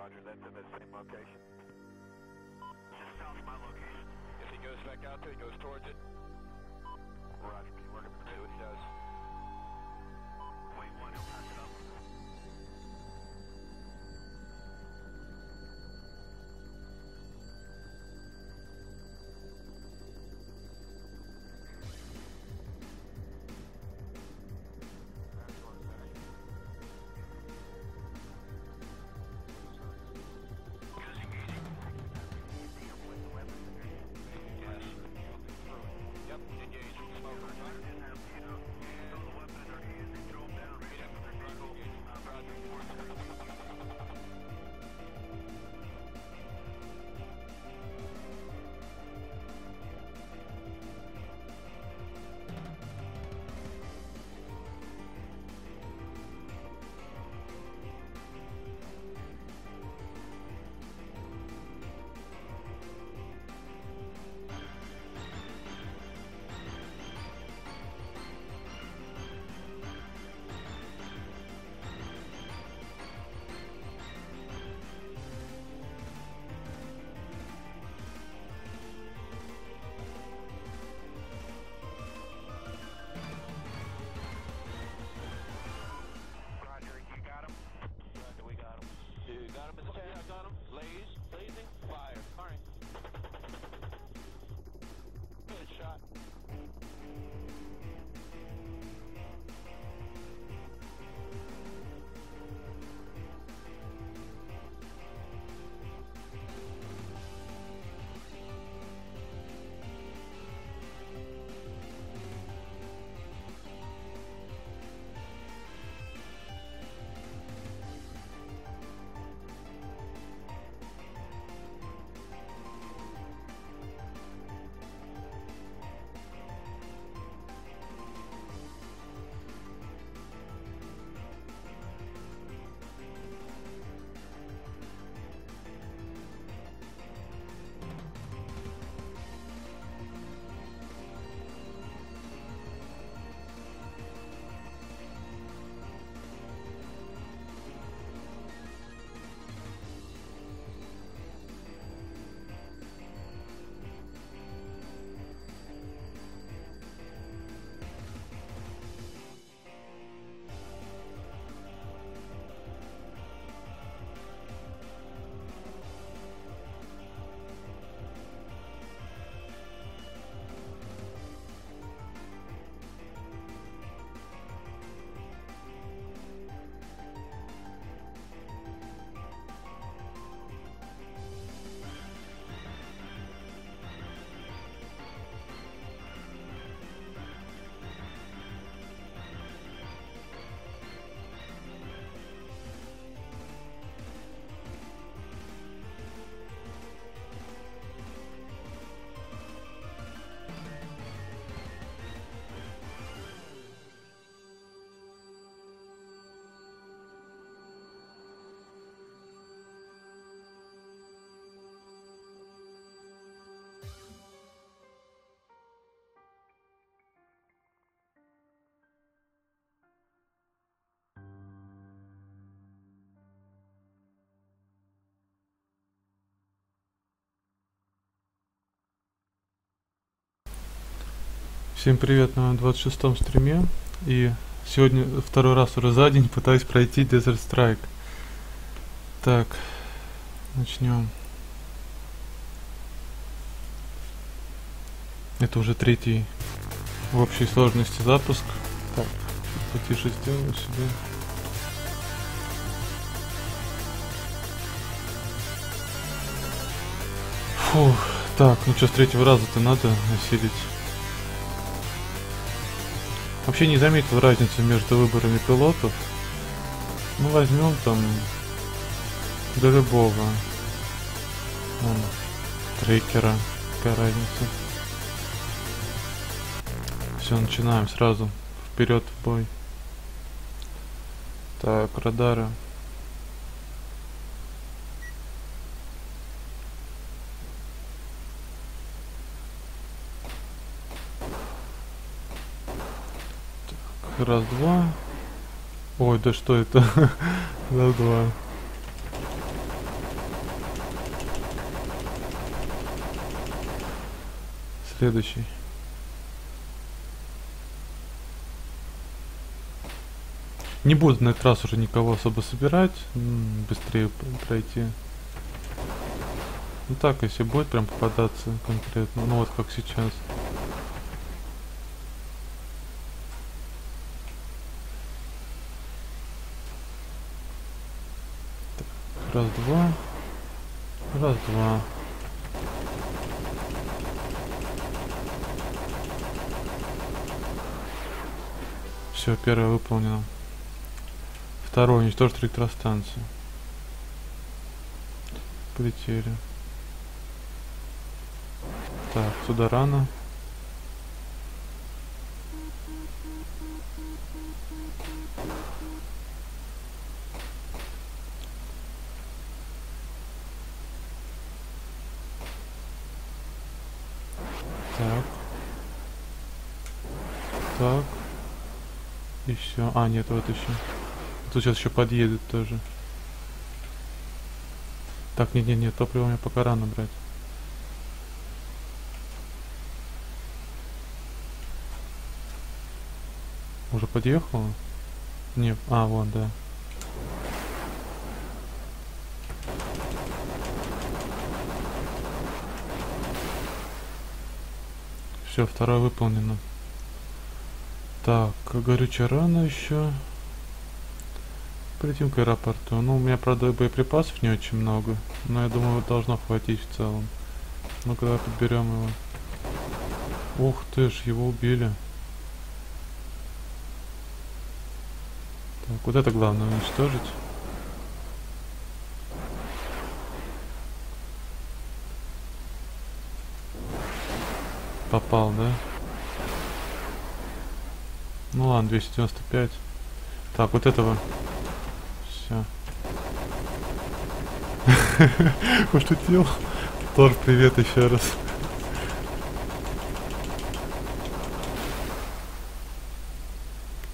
Roger, that's in the same location. Just south of my location. If he goes back out there, he goes towards it. Roger, can you work See what he does. Всем привет на моем 26-м стриме. И сегодня второй раз уже за день пытаюсь пройти Desert Strike. Так, начнем. Это уже третий в общей сложности запуск. Так, потише сделаю себе. Фух, так, ну что, с третьего раза-то надо осилить. Вообще не заметил разницы между выборами пилотов. Ну возьмем там до любого. Вон, трекера. Какая разница. Все, начинаем сразу. Вперед в бой. Так, радары. раз, два. Ой, да что это? раз, два. Следующий. Не буду на этот раз уже никого особо собирать. Быстрее пройти. Ну так, если будет прям попадаться конкретно. Ну вот как сейчас. Раз, два. Раз, два. Все, первое выполнено. Второе, уничтожить электростанцию. Полетели. Так, сюда рано. Так. Так. А, нет, вот еще. Тут сейчас еще подъедет тоже. Так, нет, нет, нет, топливо мне пока рано брать. Уже подъехала? Не, а, вон, да. Все, второе выполнено. Так, горючая рано еще. Полетим к аэропорту. Ну, у меня, правда, боеприпасов не очень много. Но я думаю, должно хватить в целом. Ну, когда подберем его. Ух ты ж, его убили. Так, вот это главное уничтожить. Попал, да? Ну ладно, 295. Так, вот этого. Все. Пошутил. Тор, привет еще раз.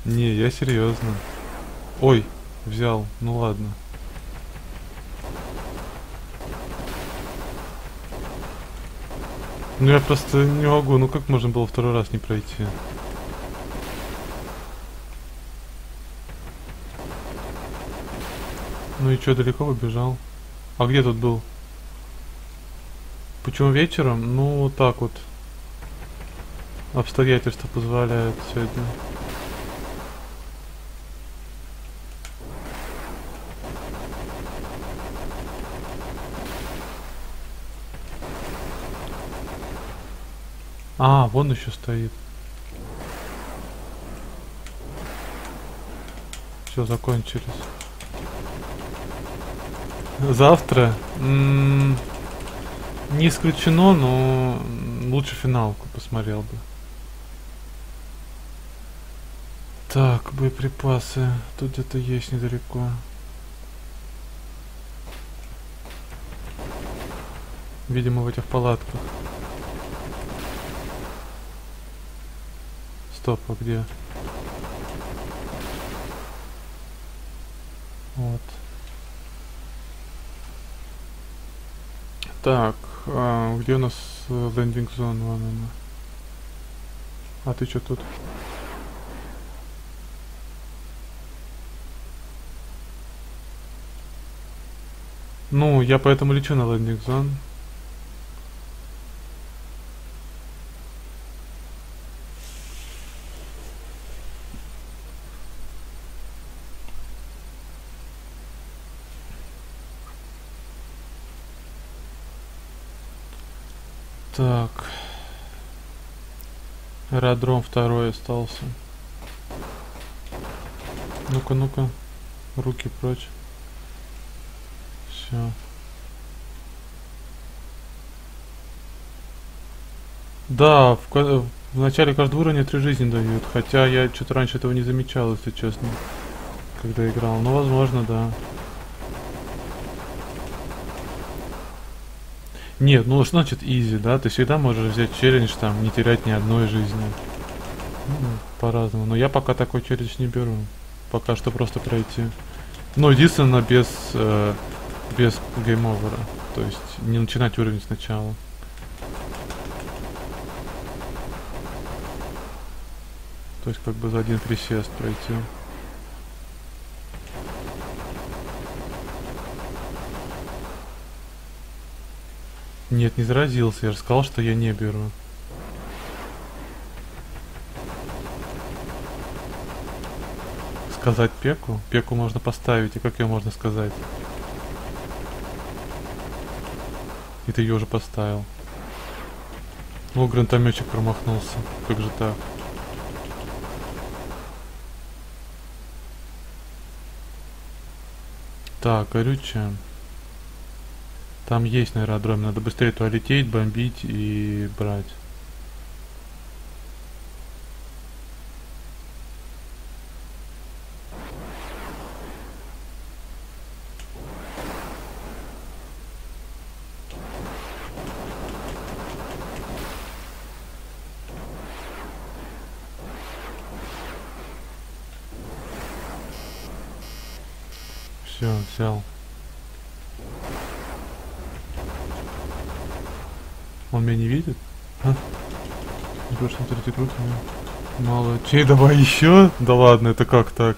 Не, я серьезно. Ой, взял. Ну ладно. Ну я просто не могу. Ну как можно было второй раз не пройти? Ну и чё, далеко убежал? А где тут был? Почему вечером? Ну, вот так вот. Обстоятельства позволяют сегодня. А, вон еще стоит. Все, закончились. Завтра? Не исключено, но лучше финалку посмотрел бы. Так, боеприпасы. Тут где-то есть недалеко. Видимо, в этих палатках. Стоп, а где? Вот. Так, а, где у нас э, лендинг зона? Вон она. А ты что тут? Ну, я поэтому лечу на лендинг зон. Так. Аэродром второй остался. Ну-ка, ну-ка. Руки прочь. Все. Да, в, в начале каждого уровня три жизни дают. Хотя я что-то раньше этого не замечал, если честно. Когда играл. Ну, возможно, да. Нет, ну значит изи, да? Ты всегда можешь взять челлендж, там, не терять ни одной жизни. Ну, по-разному. Но я пока такой челлендж не беру. Пока что просто пройти. Но единственное без, э, без game over а. То есть не начинать уровень сначала. То есть как бы за один присест пройти. Нет, не заразился. Я же сказал, что я не беру. Сказать пеку? Пеку можно поставить, и как ее можно сказать? И ты ее уже поставил. Ну, гранатометчик промахнулся. Как же так? Так, горючее. Там есть на аэродроме. Надо быстрее туда лететь, бомбить и брать. Все, взял. Он меня не видит? А? Не прошло 30 руки. Чей, давай еще? Да ладно, это как так?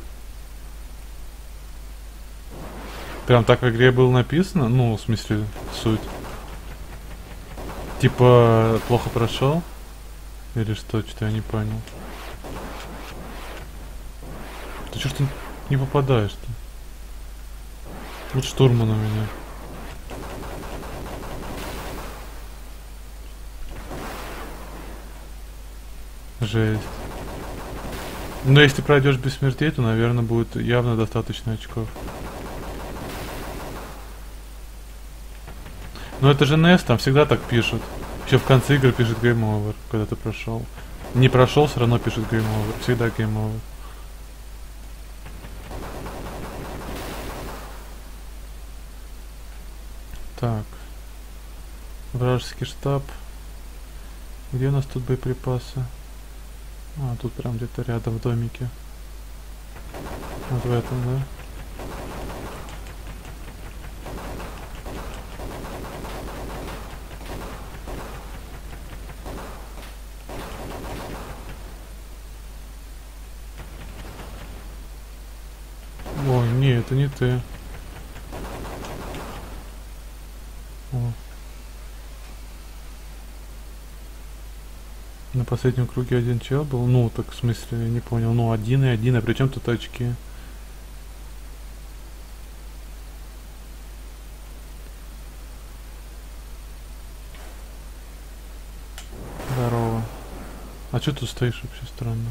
Прям так в игре было написано? Ну, в смысле, суть. Типа, плохо прошел? Или что? Что-то я не понял. Ты что ж ты не попадаешь-то? Вот штурман у меня. Жесть. Но если пройдешь без смертей, то, наверное, будет явно достаточно очков. Но это же NES, там всегда так пишут. Еще в конце игры пишет Game Over, когда ты прошел. Не прошел, все равно пишет Game Over. Всегда Game Over. Так. Вражеский штаб. Где у нас тут боеприпасы? А, тут прям где-то рядом в домике. Вот в этом, да? Ой, не, это не ты. Последнем круге один чел был. Ну, так в смысле, не понял. Ну, один и один, а при чем тут очки? Здорово. А что тут стоишь вообще странно?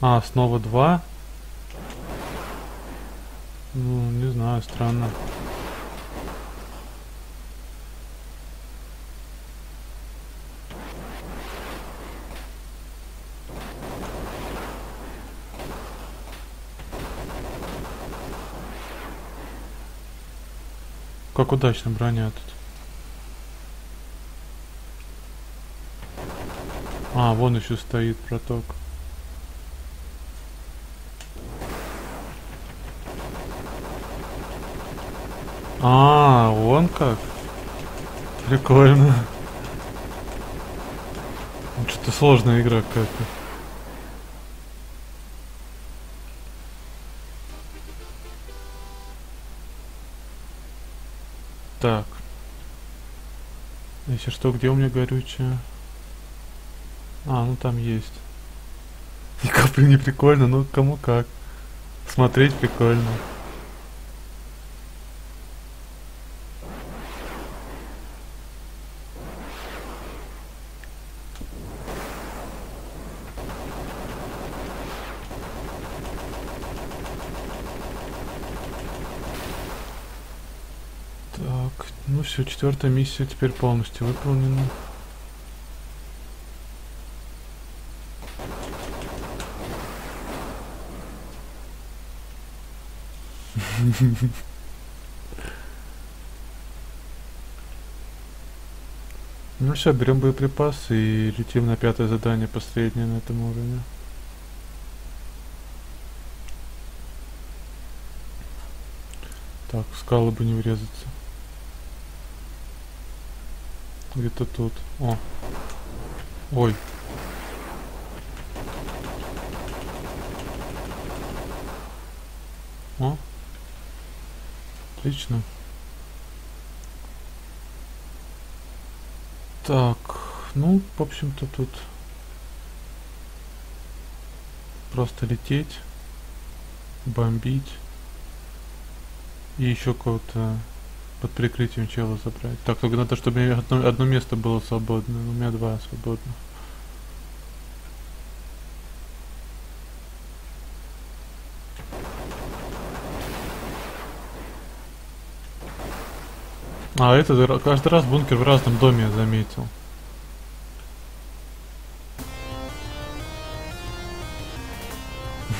А, снова два? Ну, не знаю, странно. Как удачно броня тут. А, вон еще стоит проток. А, вон как. Прикольно. Что-то сложная игра какая-то. Так. Если что, где у меня горючее? А, ну там есть. Ни капли не прикольно, ну кому как. Смотреть прикольно. Так, ну все, четвертая миссия теперь полностью выполнена. Ну все, берем боеприпасы и летим на пятое задание, последнее на этом уровне. Так, скалы бы не врезаться. Где-то тут. О. Ой. О. Отлично. Так, ну, в общем-то тут просто лететь, бомбить и еще кого-то под прикрытием чела забрать. Так, только надо, чтобы одно, одно место было свободно, у меня два свободно. А это каждый раз бункер в разном доме я заметил.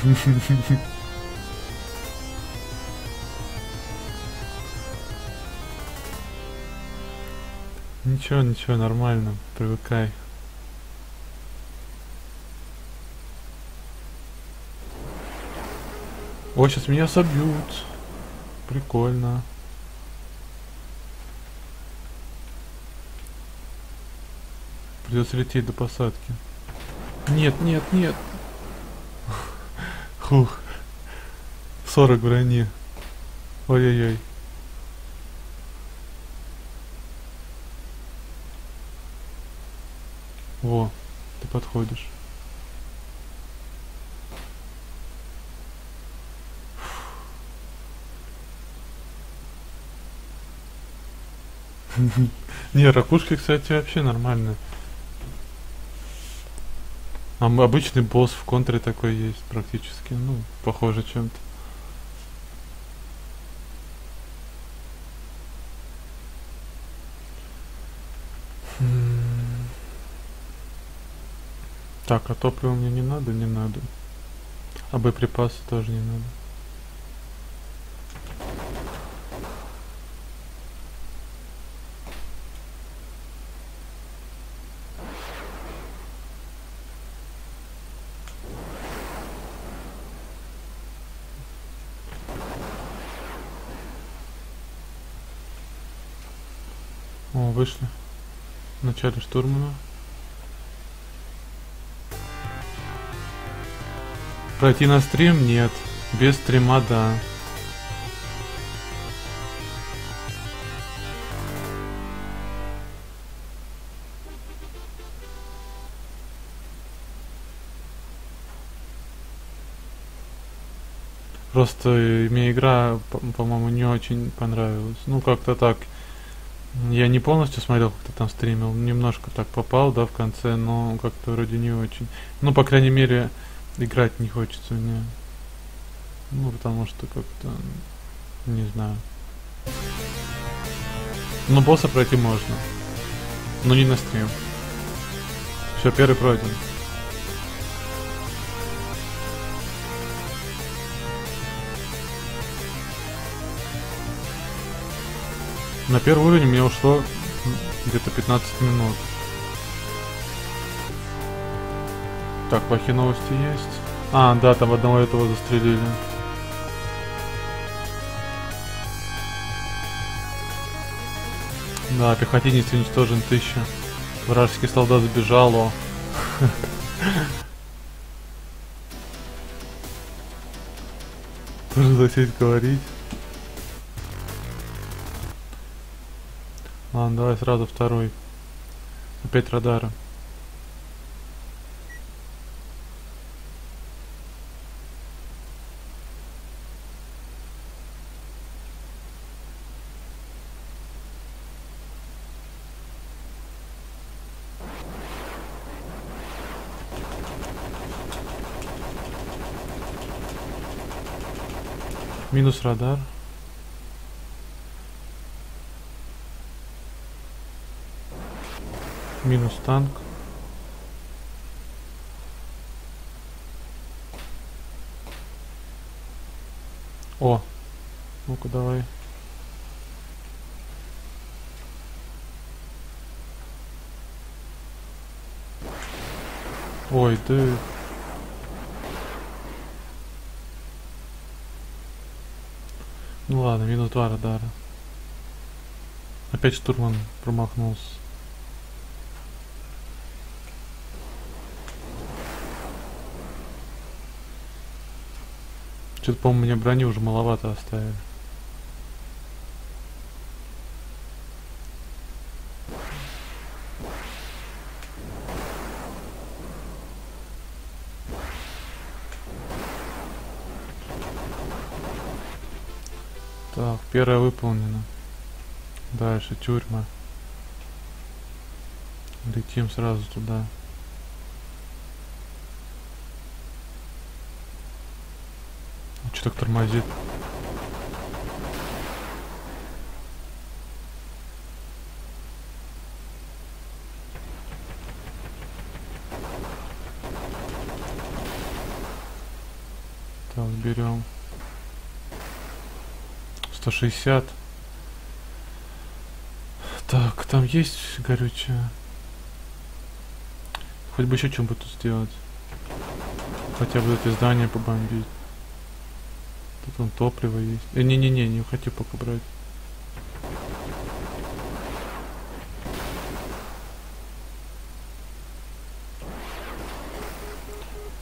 Ничего, ничего, нормально, привыкай. О, сейчас меня собьют. Прикольно. Придется лететь до посадки. Нет, нет, нет. Хух. 40 брони. Ой-ой-ой. Во, ты подходишь. Не, ракушки, кстати, вообще нормально. А обычный босс в контре такой есть практически, ну, похоже чем-то. Так, а топливо мне не надо, не надо. А боеприпасы тоже не надо. О, вышли. В начале штурмана. Пройти на стрим? Нет. Без стрима, да. Просто мне игра, по- по-моему, не очень понравилась. Ну, как-то так. Я не полностью смотрел, как ты там стримил, немножко так попал, да, в конце, но как-то вроде не очень. Ну, по крайней мере, играть не хочется мне. Ну, потому что как-то, не знаю. Ну, босса пройти можно. Но не на стрим. Все, первый пройден. На первый уровень мне ушло где-то 15 минут. Так, плохие новости есть. А, да, там одного этого застрелили. Да, пехотинец уничтожен тысяча. Вражеский солдат сбежал, о. Тоже засесть говорить. Ладно, давай сразу второй. Опять радары. Минус радар. Минус танк. О, ну-ка давай. Ой, да. Ну ладно, минут два радара. Опять штурман промахнулся. Что-то, по-моему, мне брони уже маловато оставили. Так, первая выполнена. Дальше тюрьма. Летим сразу туда. Что так тормозит? Так, берем. 160. Так, там есть горючее. Хоть бы еще что-нибудь тут сделать. Хотя бы это здание побомбить. Тут вон топливо есть. Э, не-не-не, не хочу пока брать.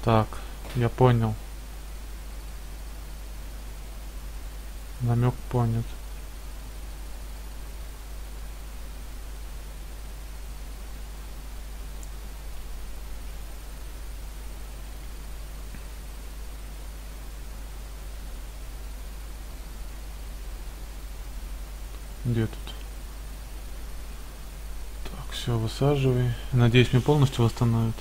Так, я понял. Намек понят. Где тут? Так, все, высаживай. Надеюсь, мне полностью восстановят.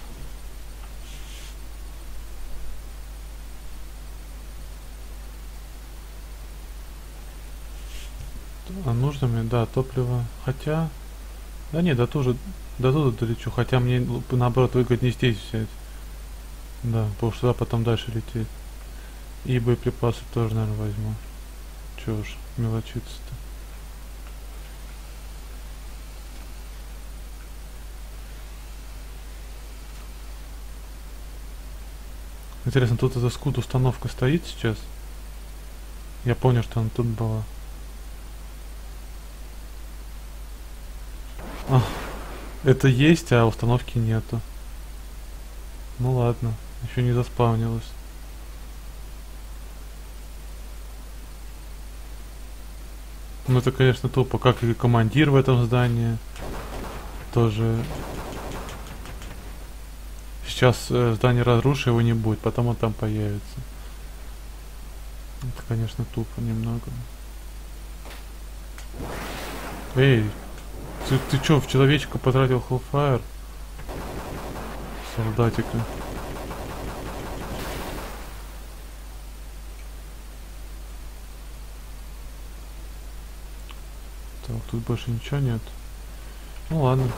А да, топливо. Хотя... Да нет, да тоже... До туда долечу. Хотя мне наоборот выгоднее здесь взять. Да, потому что потом дальше лететь. И боеприпасы тоже, наверное, возьму. Чё уж, мелочиться-то. Интересно, тут эта скут установка стоит сейчас? Я понял, что она тут была. Это есть, а установки нету. Ну ладно, еще не заспавнилось. Ну это, конечно, тупо, как и командир в этом здании. Тоже Сейчас э, здание разрушу, его не будет, потом он там появится. Это, конечно, тупо немного. Эй, ты, ты чё, в человечка потратил Hellfire? Солдатика. Так, тут больше ничего нет. Ну ладно.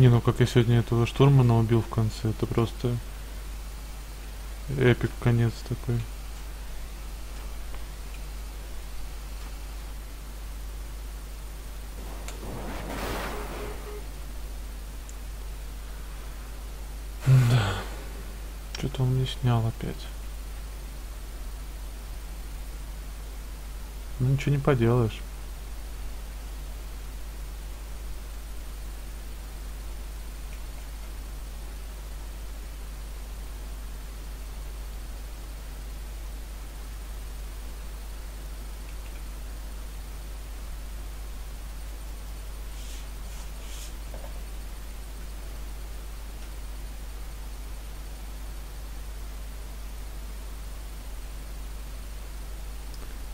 Не, ну как я сегодня этого штурмана убил в конце, это просто эпик конец такой. Да. Что-то он мне снял опять. Ну ничего не поделаешь.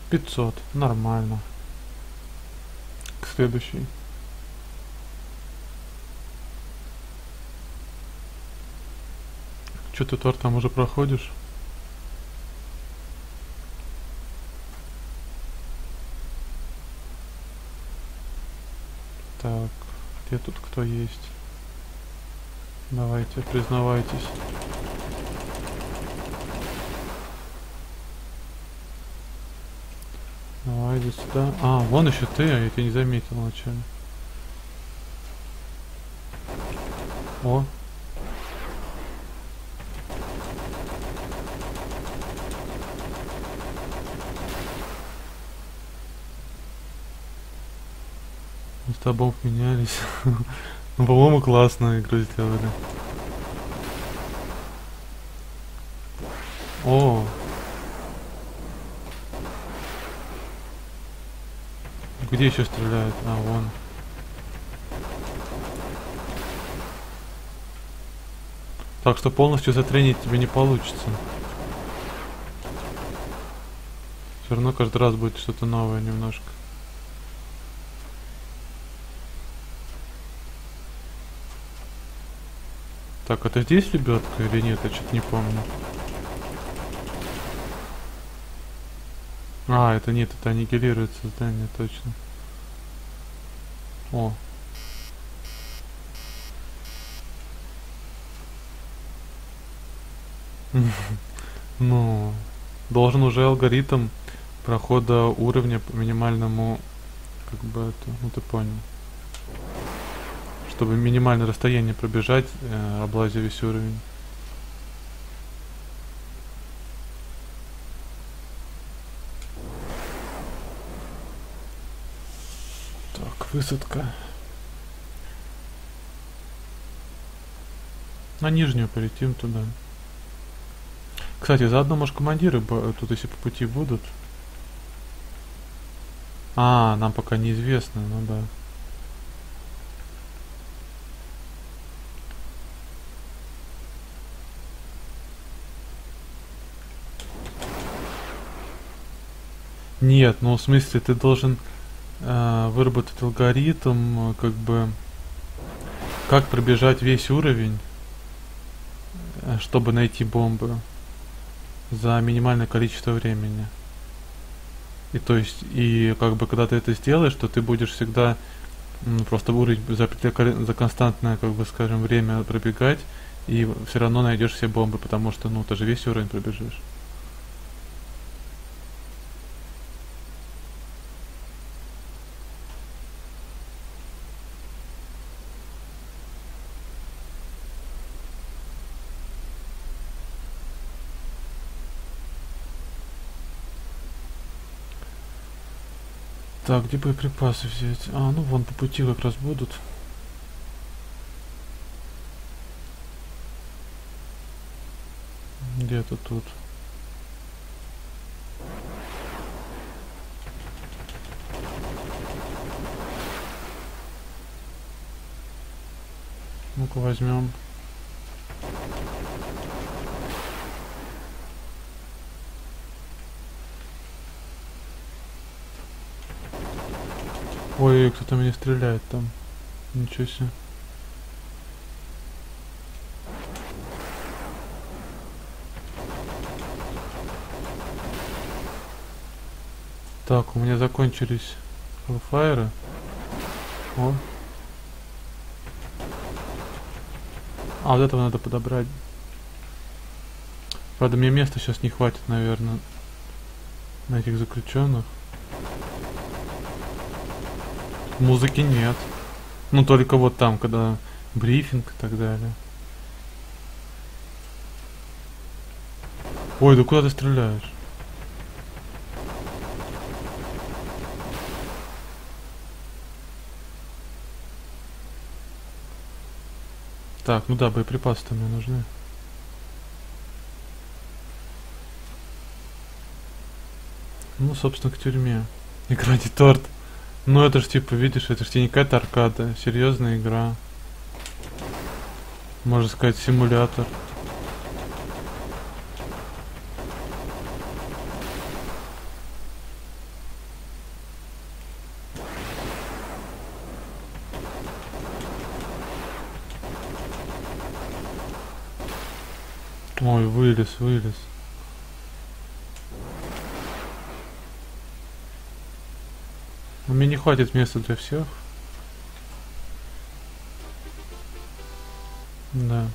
Пятьсот, нормально. К следующей. Че ты торт там уже проходишь? Так, где тут кто есть? Давайте, признавайтесь. Давай иди сюда. А, вон еще ты, а я тебя не заметил вначале. О. Места бомб менялись. Ну, по-моему, классно игру сделали. О! Где еще стреляют? А, вон. Так что полностью затренить тебе не получится. Все равно каждый раз будет что-то новое немножко. Так, это здесь лебедка или нет? Я что-то не помню. А, это нет, это аннигилируется здание, точно. О. Ну, должен уже алгоритм прохода уровня по минимальному, как бы это, ну ты понял чтобы минимальное расстояние пробежать, э, облазя весь уровень. Так, высадка. На нижнюю полетим туда. Кстати, заодно, может, командиры тут, если по пути будут. А, нам пока неизвестно, ну да. Нет, ну в смысле ты должен э, выработать алгоритм, как бы, как пробежать весь уровень, э, чтобы найти бомбы за минимальное количество времени. И то есть, и как бы когда ты это сделаешь, то ты будешь всегда ну, просто уровень за, за константное, как бы скажем, время пробегать, и все равно найдешь все бомбы, потому что, ну, ты же весь уровень пробежишь. Так, где боеприпасы взять? А, ну вон по пути как раз будут. Где-то тут. Ну-ка возьмем. Ой, кто-то меня стреляет там. Ничего себе. Так, у меня закончились хеллфайры. О. А, вот этого надо подобрать. Правда, мне места сейчас не хватит, наверное, на этих заключенных. Музыки нет. Ну только вот там, когда брифинг и так далее. Ой, да куда ты стреляешь? Так, ну да, боеприпасы-то мне нужны. Ну, собственно, к тюрьме. Играть торт. Ну это ж типа, видишь, это ж не какая-то аркада, серьезная игра. Можно сказать, симулятор. Ой, вылез, вылез. Но мне не хватит места для всех. Да.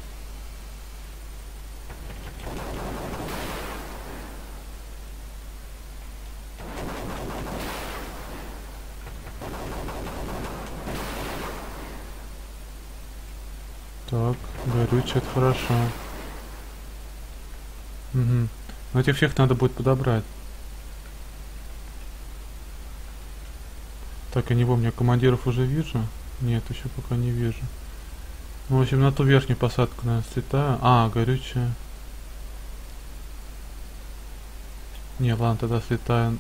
Так, горючее, это хорошо. Угу. Но этих всех надо будет подобрать. Так, я не помню, командиров уже вижу? Нет, еще пока не вижу. Ну, в общем, на ту верхнюю посадку, наверное, слетаю. А, горючая. Не, ладно, тогда слетаю.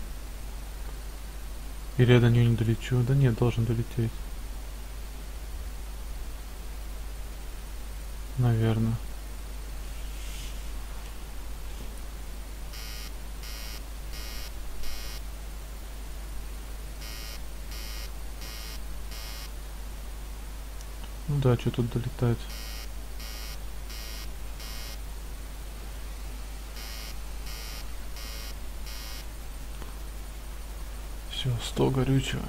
Или я до нее не долечу? Да нет, должен долететь. Наверное. Да, что тут долетать? Все, 100 горючего.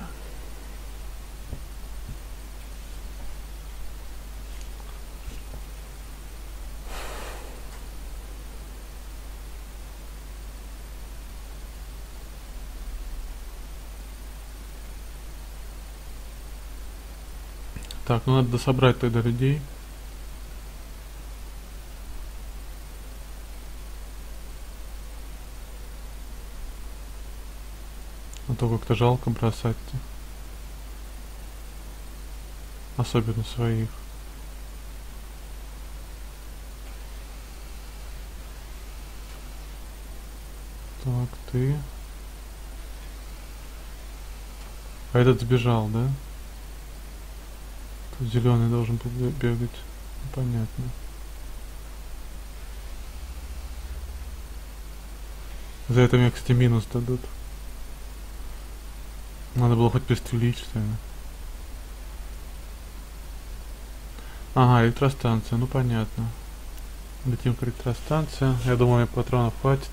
Так, ну надо собрать тогда людей. А то как-то жалко бросать-то. Особенно своих. Так, ты. А этот сбежал, да? Зеленый должен бегать. Понятно. За это мне, кстати, минус дадут. Надо было хоть пристрелить, что ли. Ага, электростанция, ну понятно. Летим к электростанции. Я думаю, мне патронов хватит.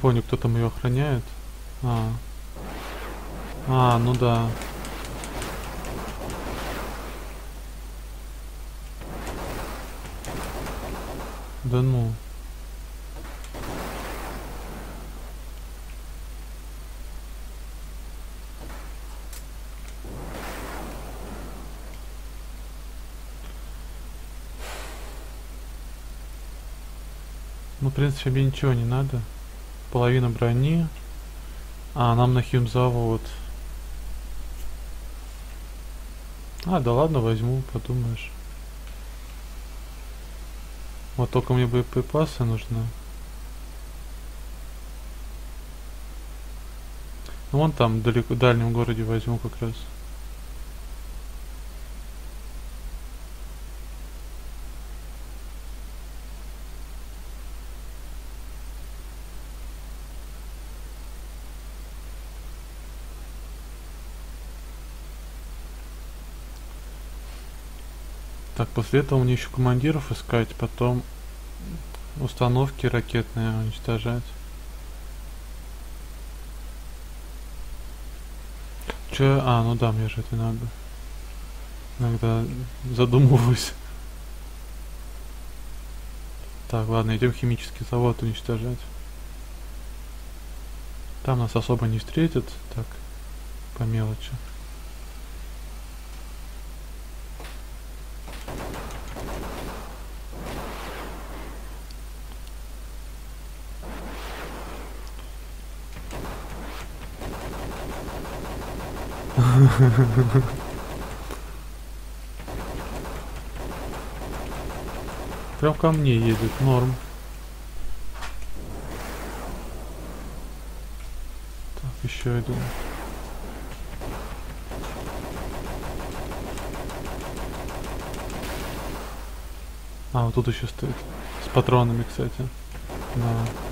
Помню, кто там ее охраняет. А. А, ну да. Да ну. Ну, в принципе, мне ничего не надо. Половина брони. А, нам на химзавод. А, да ладно, возьму, подумаешь. Вот только мне боеприпасы нужны. Ну, вон там, далеко, в дальнем городе возьму как раз. Так, после этого мне еще командиров искать, потом установки ракетные уничтожать. Че? А, ну да, мне же это надо. Иногда задумываюсь. Так, ладно, идем химический завод уничтожать. Там нас особо не встретят, так, по мелочи. Прям ко мне едет, норм. Так, еще иду. А, вот тут еще стоит. С патронами, кстати. Да.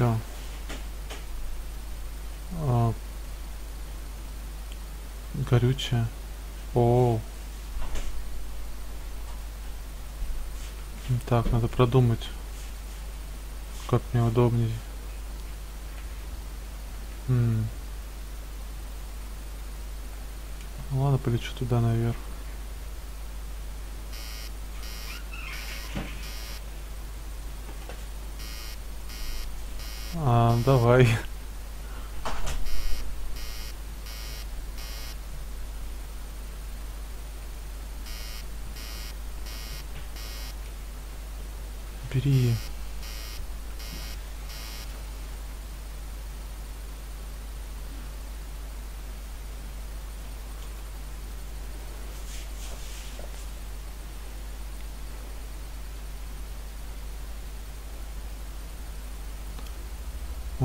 Все. А, горючее. О. Так, надо продумать, как мне удобнее. М. Ну ладно, полечу туда наверх. А, давай. Бери.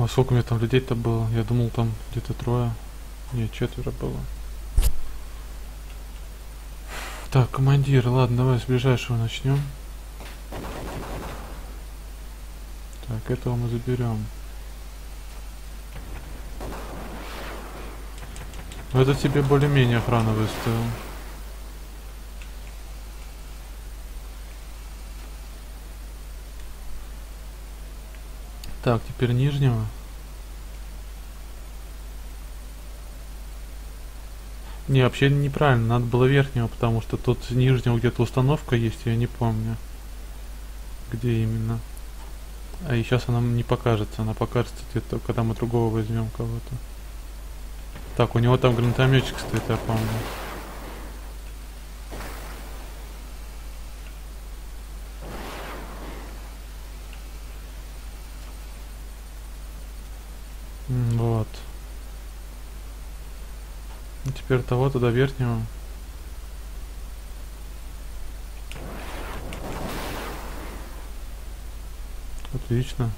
О, сколько у меня там людей-то было? Я думал, там где-то трое. Нет, четверо было. Так, командир, ладно, давай с ближайшего начнем. Так, этого мы заберем. Ну, Это тебе более-менее охрана выставил. Так, теперь нижнего. Не, вообще неправильно, надо было верхнего, потому что тут нижнего где-то установка есть, я не помню. Где именно. А и сейчас она не покажется, она покажется где-то, когда мы другого возьмем кого-то. Так, у него там гранатометчик стоит, я помню. М, Вот. Того туда верхнего. Отлично.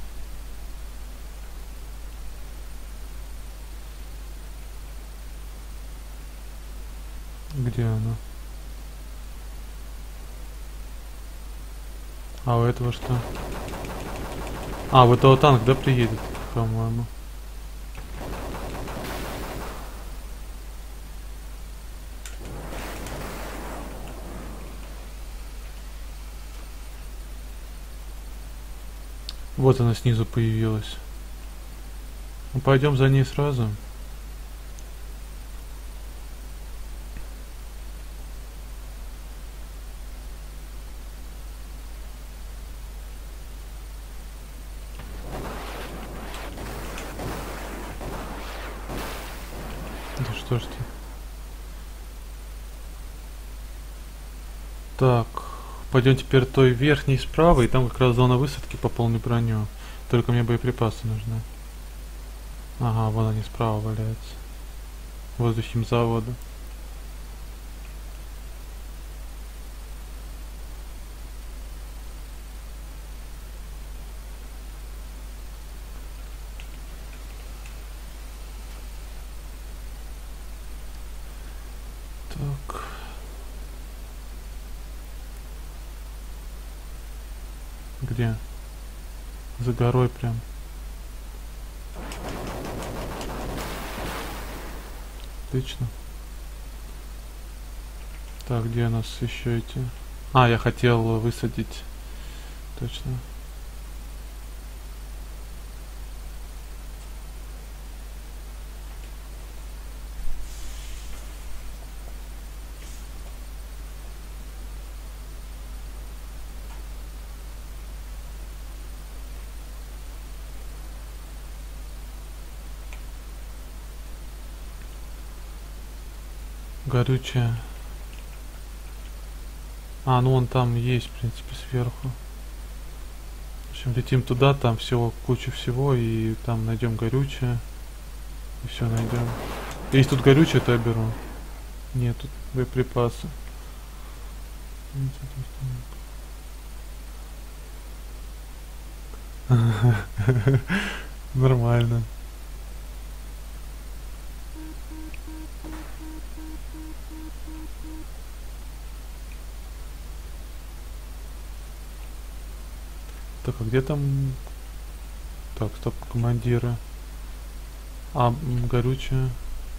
Где она? А у этого что? А, у этого танк, да, приедет, по-моему. Вот она снизу появилась. Ну, пойдем за ней сразу. Да что ж ты? Так, пойдем теперь той верхней справа, и там как раз зона высадки по полной броню. Только мне боеприпасы нужны. Ага, вон они справа валяются. Возле химзавода. Так. Где? За горой прям. Отлично. Так, где у нас еще эти? А, я хотел высадить. Точно. Горючее. А, ну он там есть, в принципе, сверху. В общем, летим туда, там всего куча всего, и там найдем горючее. И все найдем. Если тут горючее, то я беру. Нет, тут боеприпасы. Нормально. Где там... Так, стоп, командиры. А.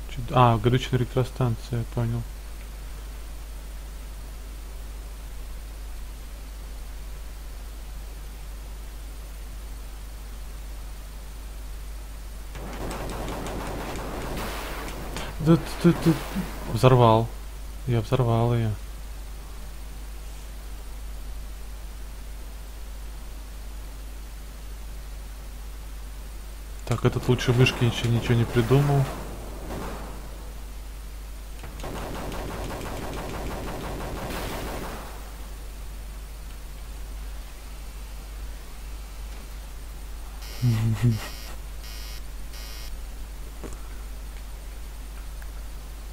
Чё- А, горючая электростанция, понял. Да ты, ты, ты взорвал. Я взорвал ее. Так, этот лучше вышки ничего, ничего не придумал.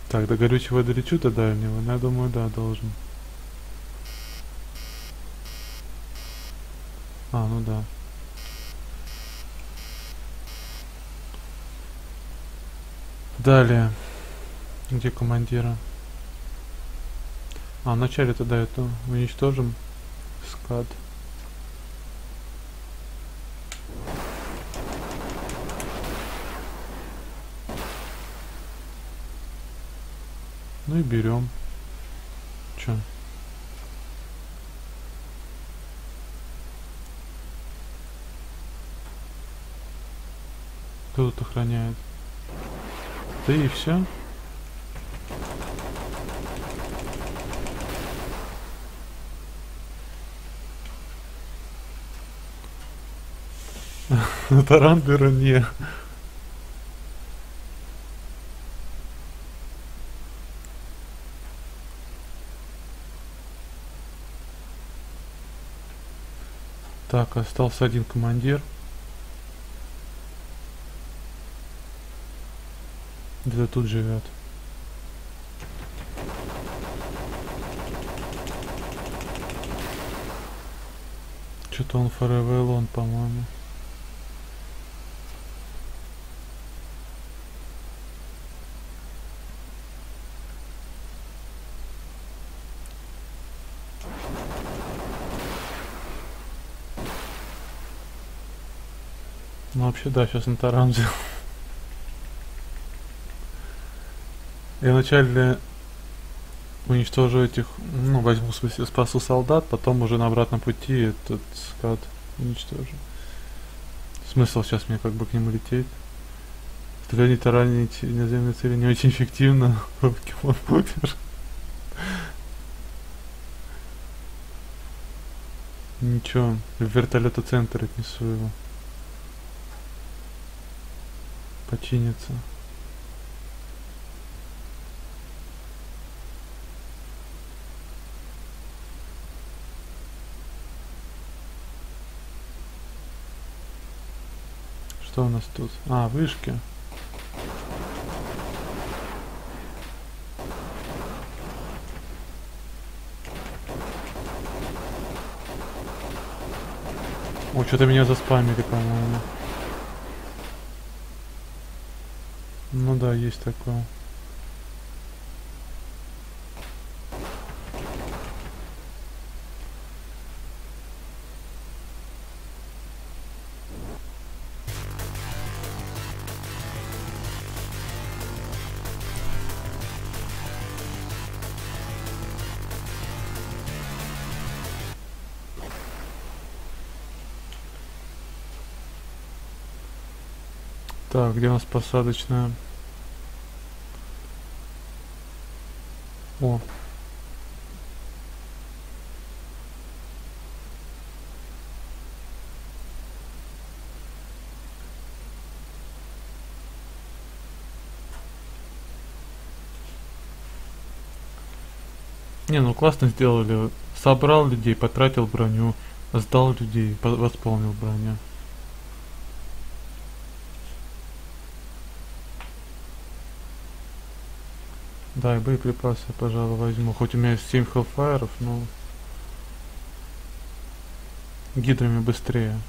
Так, до горючей воды лечу до дальнего? Ну, я думаю, да, должен. А, ну да. Далее. Где командира? А, вначале тогда это уничтожим. Скад. Ну и берем. Чё? Кто тут охраняет? Ты и все? Тарандера не. Так, остался один командир. Где-то тут живет. Что-то он Forever Alone, по-моему. Ну вообще да, сейчас на таран взял. Я вначале уничтожу этих, ну возьму в смысле спасу солдат, потом уже на обратном пути этот скат уничтожу. Смысл сейчас мне как бы к нему лететь. Стрелять таранить наземные цели не очень эффективно. Покемон Бупер. Ничего, в вертолетоцентр отнесу его. Починится. Что у нас тут? А, вышки. О, что-то меня заспамили, по-моему. Ну да, есть такое. Так, где у нас посадочная? О. Не, ну классно сделали. Собрал людей, потратил броню, сдал людей, восполнил броню. Да, и боеприпасы пожалуй, возьму. Хоть у меня есть 7 хеллфайров, но... Гидрами быстрее.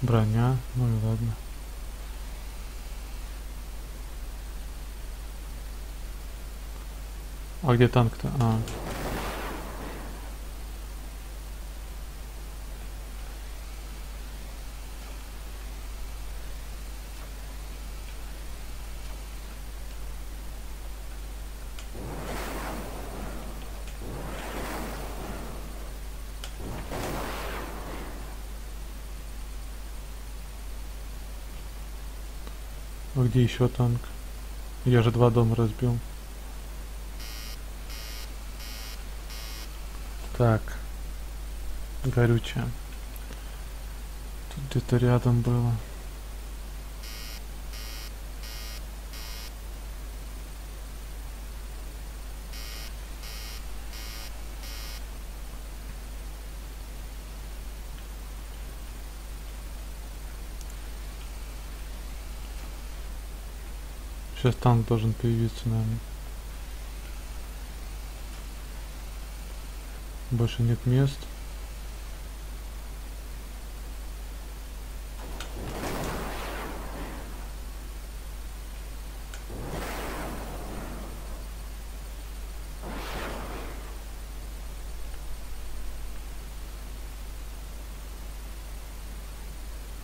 Броня, ну и ладно. А где танк-то? А. где еще танк? Я же два дома разбил. Так. Горючее. Тут где-то рядом было. Сейчас танк должен появиться, наверное. Больше нет мест.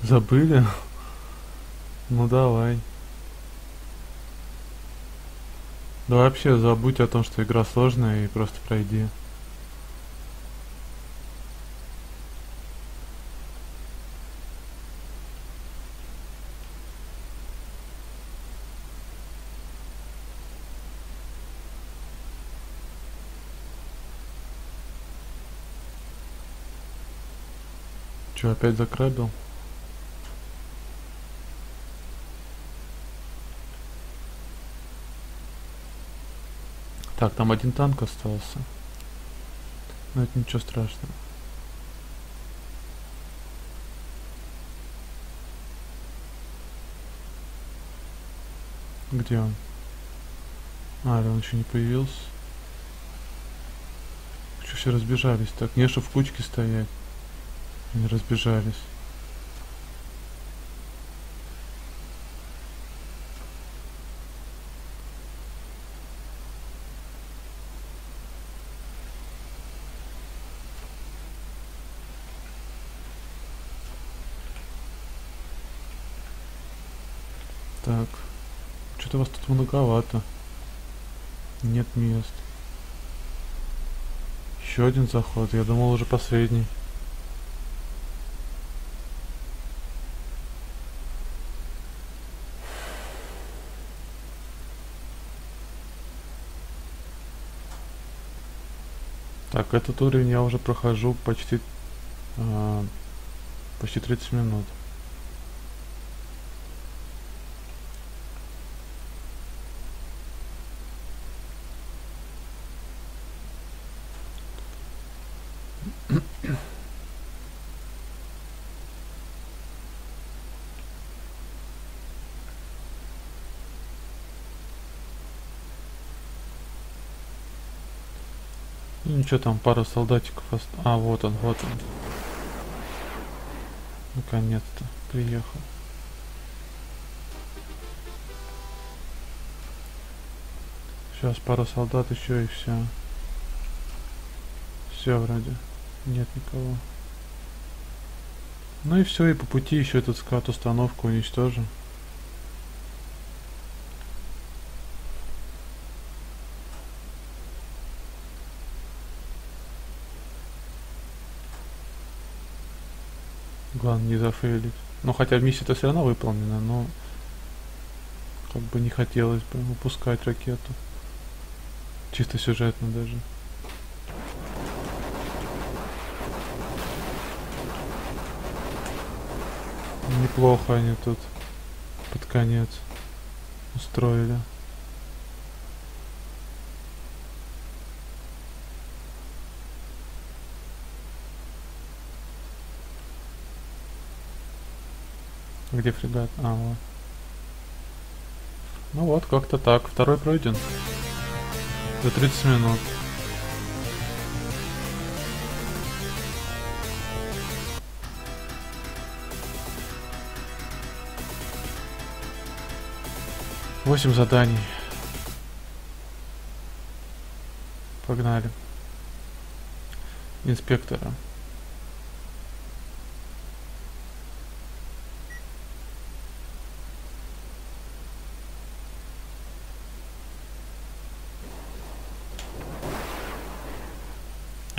Забыли? Ну давай. Да вообще забудь о том, что игра сложная и просто пройди. Че, опять закрабил? Так, там один танк остался. Но это ничего страшного. Где он? А, он еще не появился. Что все разбежались так? Не, что в кучке стоять. Они разбежались. Так. Многовато. Нет мест. Еще один заход. Я думал уже последний. Так, этот уровень я уже прохожу почти а, почти 30 минут. Ничего там, пара солдатиков ост... А, вот он, вот он. Наконец-то приехал. Сейчас пара солдат еще и все. Все вроде. Нет никого. Ну и все, и по пути еще этот скат установку уничтожим. Главное не зафейлить. Ну хотя миссия-то все равно выполнена, но как бы не хотелось бы выпускать ракету. Чисто сюжетно даже. Неплохо они тут под конец устроили. Где фрегат? А, вот. Ну вот, как-то так. Второй пройден. За 30 минут. Восемь заданий. Погнали. Инспектора.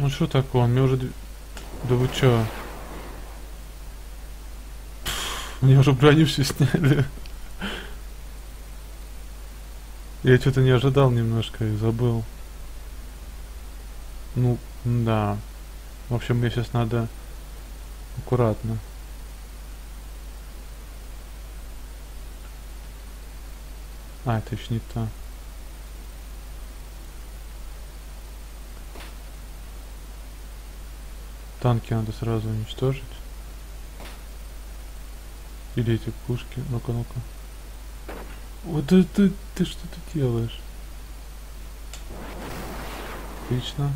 Ну что такое? Мне уже... Да вы чё? Мне уже броню все сняли. Я что-то не ожидал немножко и забыл. Ну, да. В общем, мне сейчас надо аккуратно. А, это еще не та. Танки надо сразу уничтожить. Или эти пушки. Ну-ка, ну-ка. Вот ты, ты, ты что ты делаешь? Отлично.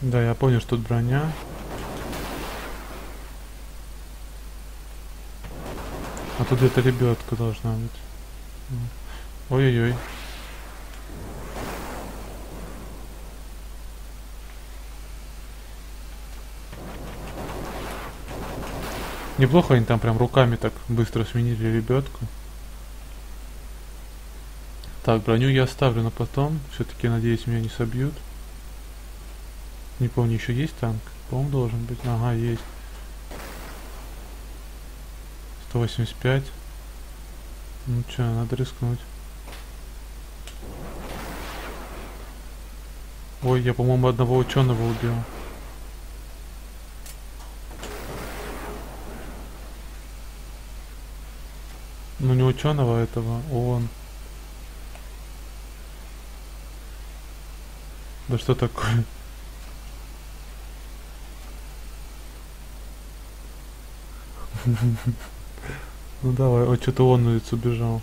Да, я понял, что тут броня. А тут где-то лебедка должна быть. Ой-ой-ой. Неплохо они там прям руками так быстро сменили лебедку. Так, броню я оставлю на потом. Все-таки, надеюсь, меня не собьют. Не помню, еще есть танк? По-моему, должен быть. Ага, есть. 185. Ну что, надо рискнуть. Ой, я, по-моему, одного ученого убил. Ну не ученого этого, он. Да что такое? Ну давай, ой, что-то он улицу убежал.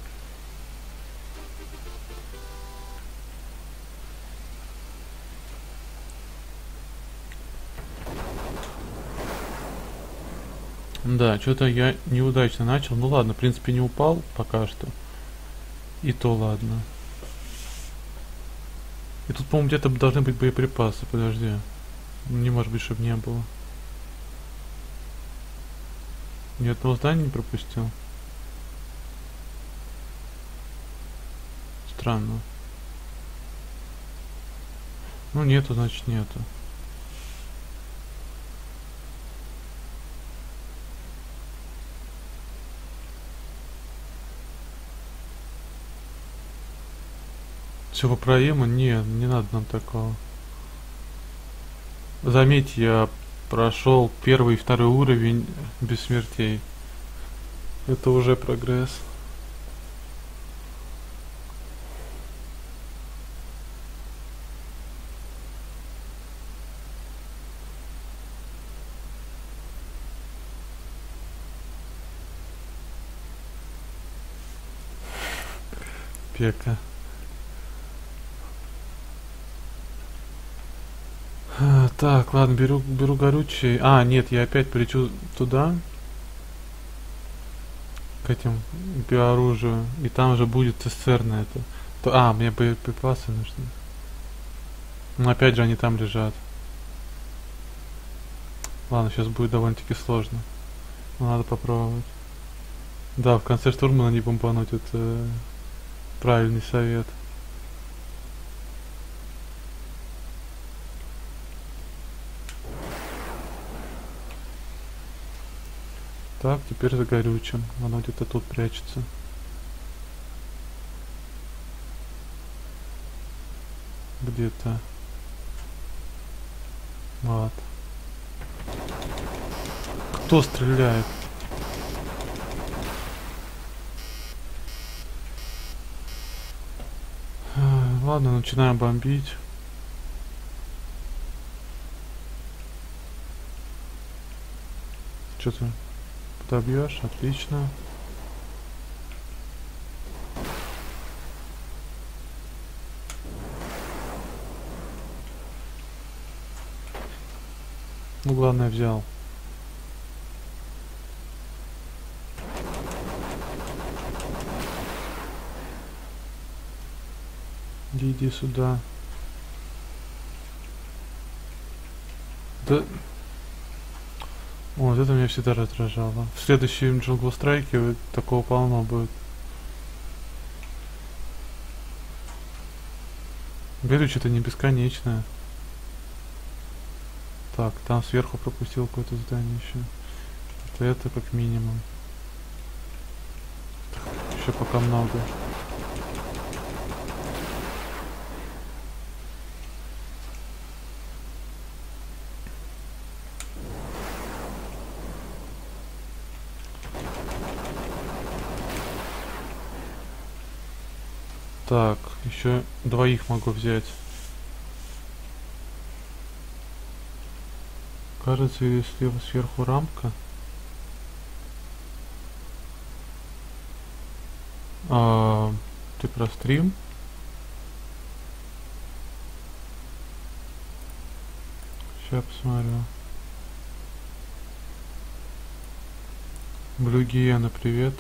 Да, что-то я неудачно начал. Ну ладно, в принципе не упал пока что. И то ладно. И тут, по-моему, где-то должны быть боеприпасы. Подожди. Не может быть, чтобы не было. Ни одного здания не пропустил. Странно. Ну нету, значит нету. Все поправимо? Не, не надо нам такого. Заметьте, я прошел первый и второй уровень без смертей. Это уже прогресс. Пека. А, так, ладно, беру, беру горючий. А, нет, я опять полечу туда. К этим биооружию. И там же будет цистерна это. То, а, мне боеприпасы нужны. Ну, опять же, они там лежат. Ладно, сейчас будет довольно-таки сложно. Но надо попробовать. Да, в конце штурма на не бомбануть, это правильный совет. Так, теперь за горючим. Оно где-то тут прячется. Где-то. Вот. Кто стреляет? Ладно, начинаем бомбить. Что-то Добьешь, отлично. Ну, главное, взял. Иди, иди сюда. Да... Вот это меня всегда раздражало. В следующем Jungle Strike такого полно будет. Говорю, что-то не бесконечное. Так, там сверху пропустил какое-то здание еще. Это, это как минимум. еще пока много. Так, еще двоих могу взять. Кажется, или слева сверху рамка. А, ты про стрим? Сейчас посмотрю. Блюгиена, привет.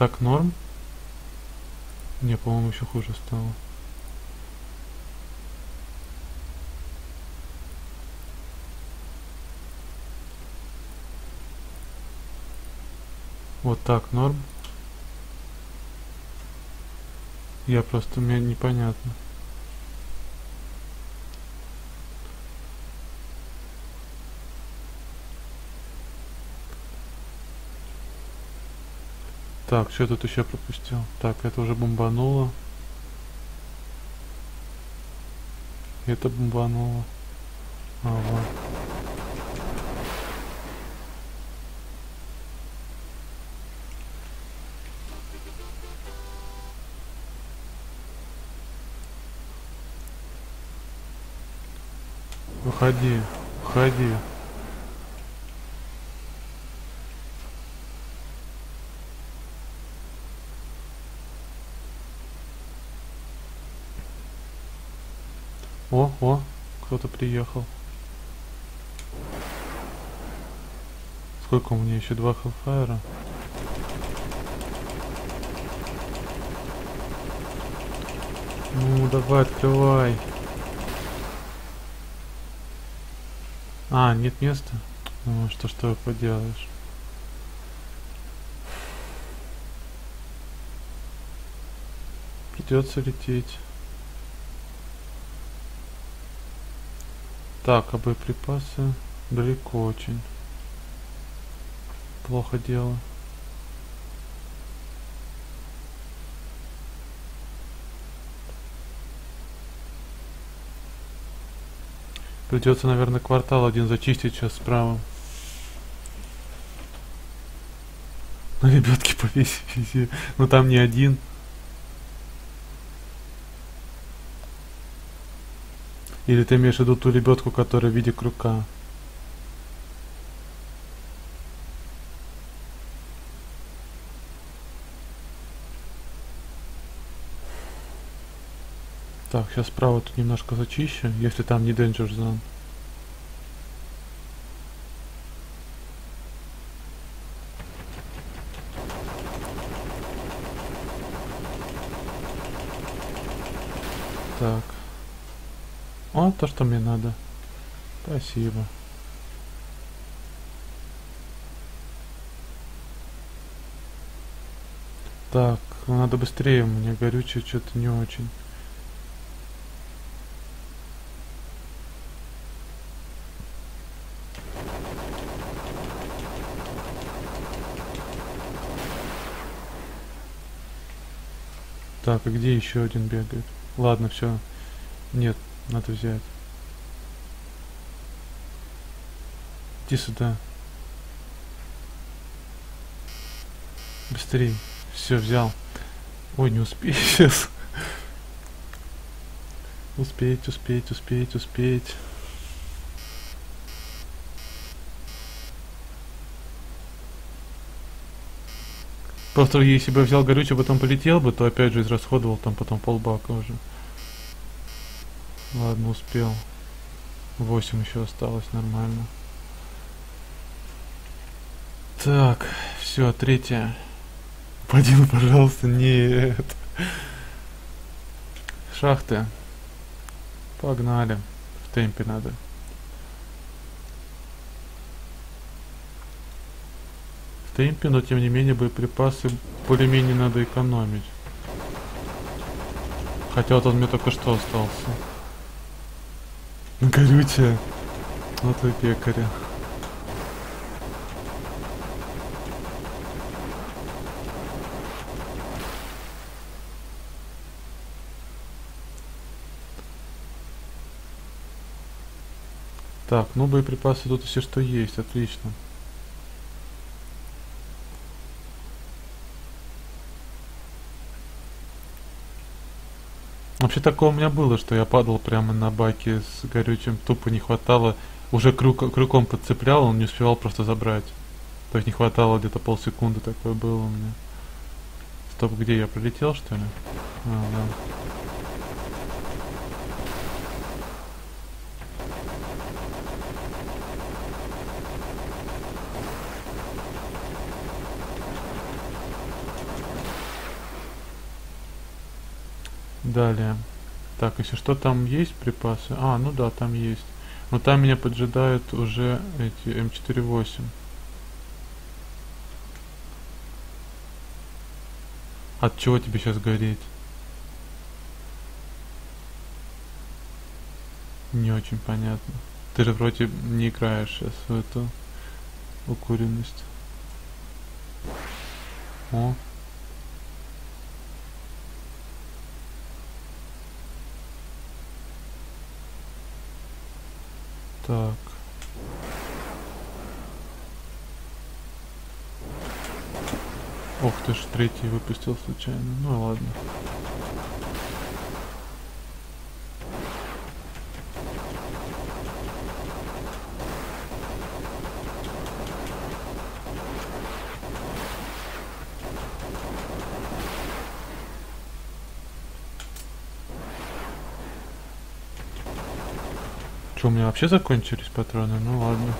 Так, норм? Не, по-моему, еще хуже стало. Вот так, норм. Я просто, мне непонятно. Так, что тут еще пропустил? Так, это уже бомбануло. Это бомбануло. А, вот. Выходи, выходи. О, о, кто-то приехал. Сколько у меня еще два хелфайра? Ну, давай, открывай. А, нет места? Ну, что ты поделаешь? Придется лететь. Так, а боеприпасы далеко очень. Плохо дело. Придется, наверное, квартал один зачистить сейчас справа. На лебедке повесить. Ну там не один. Или ты имеешь в виду ту лебедку, которая в виде крюка? Так, сейчас справа тут немножко зачищу, если там не danger zone. Так. О, то, что мне надо. Спасибо. Так, надо быстрее, у меня горючее что-то не очень. Так, и где еще один бегает? Ладно, все. Нет, надо взять. Иди сюда. Быстрее. Все, взял. Ой, не успею сейчас. Успеть, успеть, успеть, успеть. Просто если бы я взял горючее, потом полетел бы, то опять же израсходовал там потом полбака уже. Ладно, успел. Восемь еще осталось, нормально. Так, все, третья. Подил, пожалуйста, нет. Шахты. Погнали. В темпе надо. В темпе, но тем не менее боеприпасы более-менее надо экономить. Хотя вот он мне только что остался. Горючее. Вы пекаря. Так, ну боеприпасы тут все что есть, отлично. Вообще такое у меня было, что я падал прямо на баке с горючим, тупо не хватало, уже крюк, крюком подцеплял, он не успевал просто забрать. То есть не хватало где-то полсекунды, такое было у меня. Стоп, где я пролетел что ли? А, да. Далее. Так, если что, там есть припасы? А, ну да, там есть. Но там меня поджидают уже эти М48. От чего тебе сейчас гореть? Не очень понятно. Ты же вроде не играешь сейчас в эту укуренность. О, Так. Ох ты ж, третий выпустил случайно. Ну ладно. Вообще закончились патроны? Ну ладно.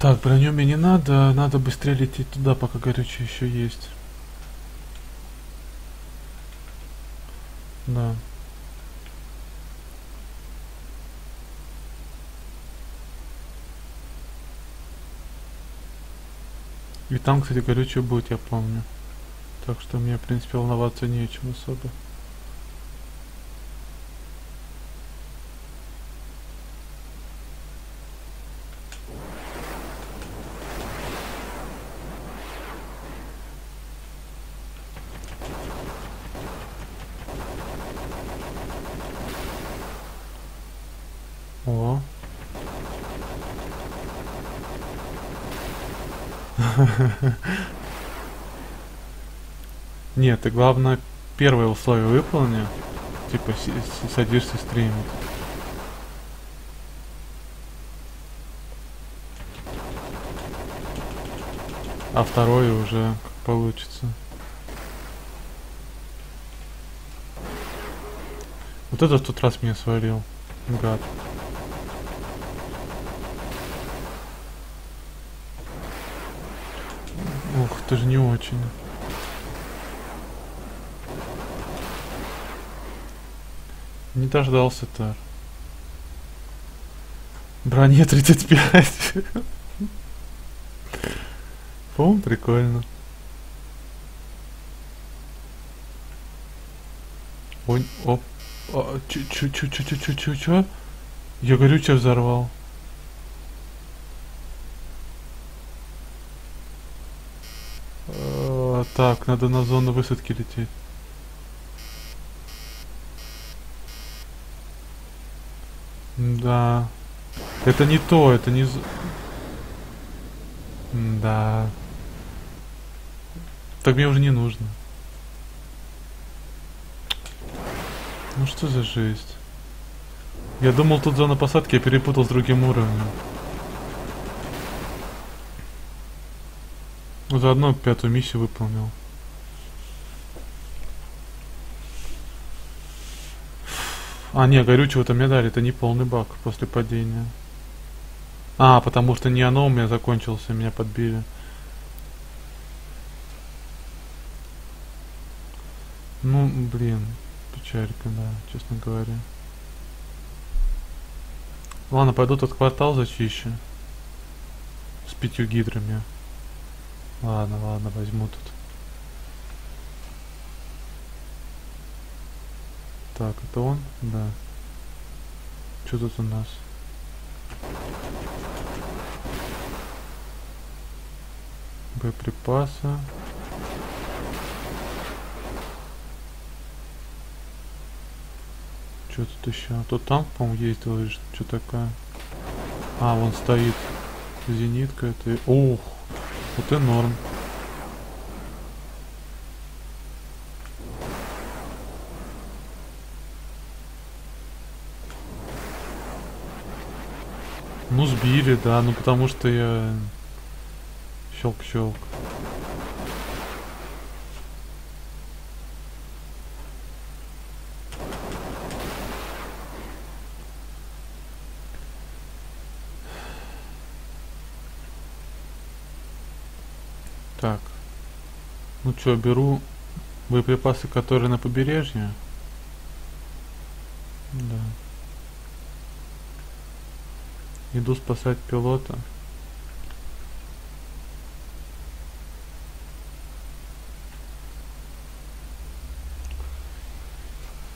Так, броню мне не надо, надо быстрее лететь туда, пока горючее еще есть. Да. И там, кстати, горючее будет, я помню. Так что мне, в принципе, волноваться нечем особо. О, Нет, ты главное первое условие выполни. Типа садишься стримить. А второе уже как получится. Вот это в тот раз меня свалил. Гад. Ух, ты же не очень. Не дождался Тар. Броне 35. По-моему, прикольно. Ой, оп. А, чё? Я горючее взорвал. А, так, надо на зону высадки лететь. Да. Это не то, это не... Да. Так мне уже не нужно. Ну что за жесть? Я думал, тут зона посадки, я перепутал с другим уровнем. Заодно пятую миссию выполнил. А, не, горючего-то мне дали, это не полный бак после падения. А, потому что не оно у меня закончился, меня подбили. Ну, блин, печалька, да, честно говоря. Ладно, пойду тот квартал зачищу. С пятью гидрами. Ладно, ладно, возьму тут. Так, это он? Да. Что тут у нас? Боеприпасы. Что тут еще? А Тут танк, по-моему, ездил или что такое? А, вон стоит зенитка. Это... Ух, вот и норм. Ну, сбили, да, ну потому что я... Щелк-щелк. Так. Ну чё, беру боеприпасы, которые на побережье. Да. Иду спасать пилота.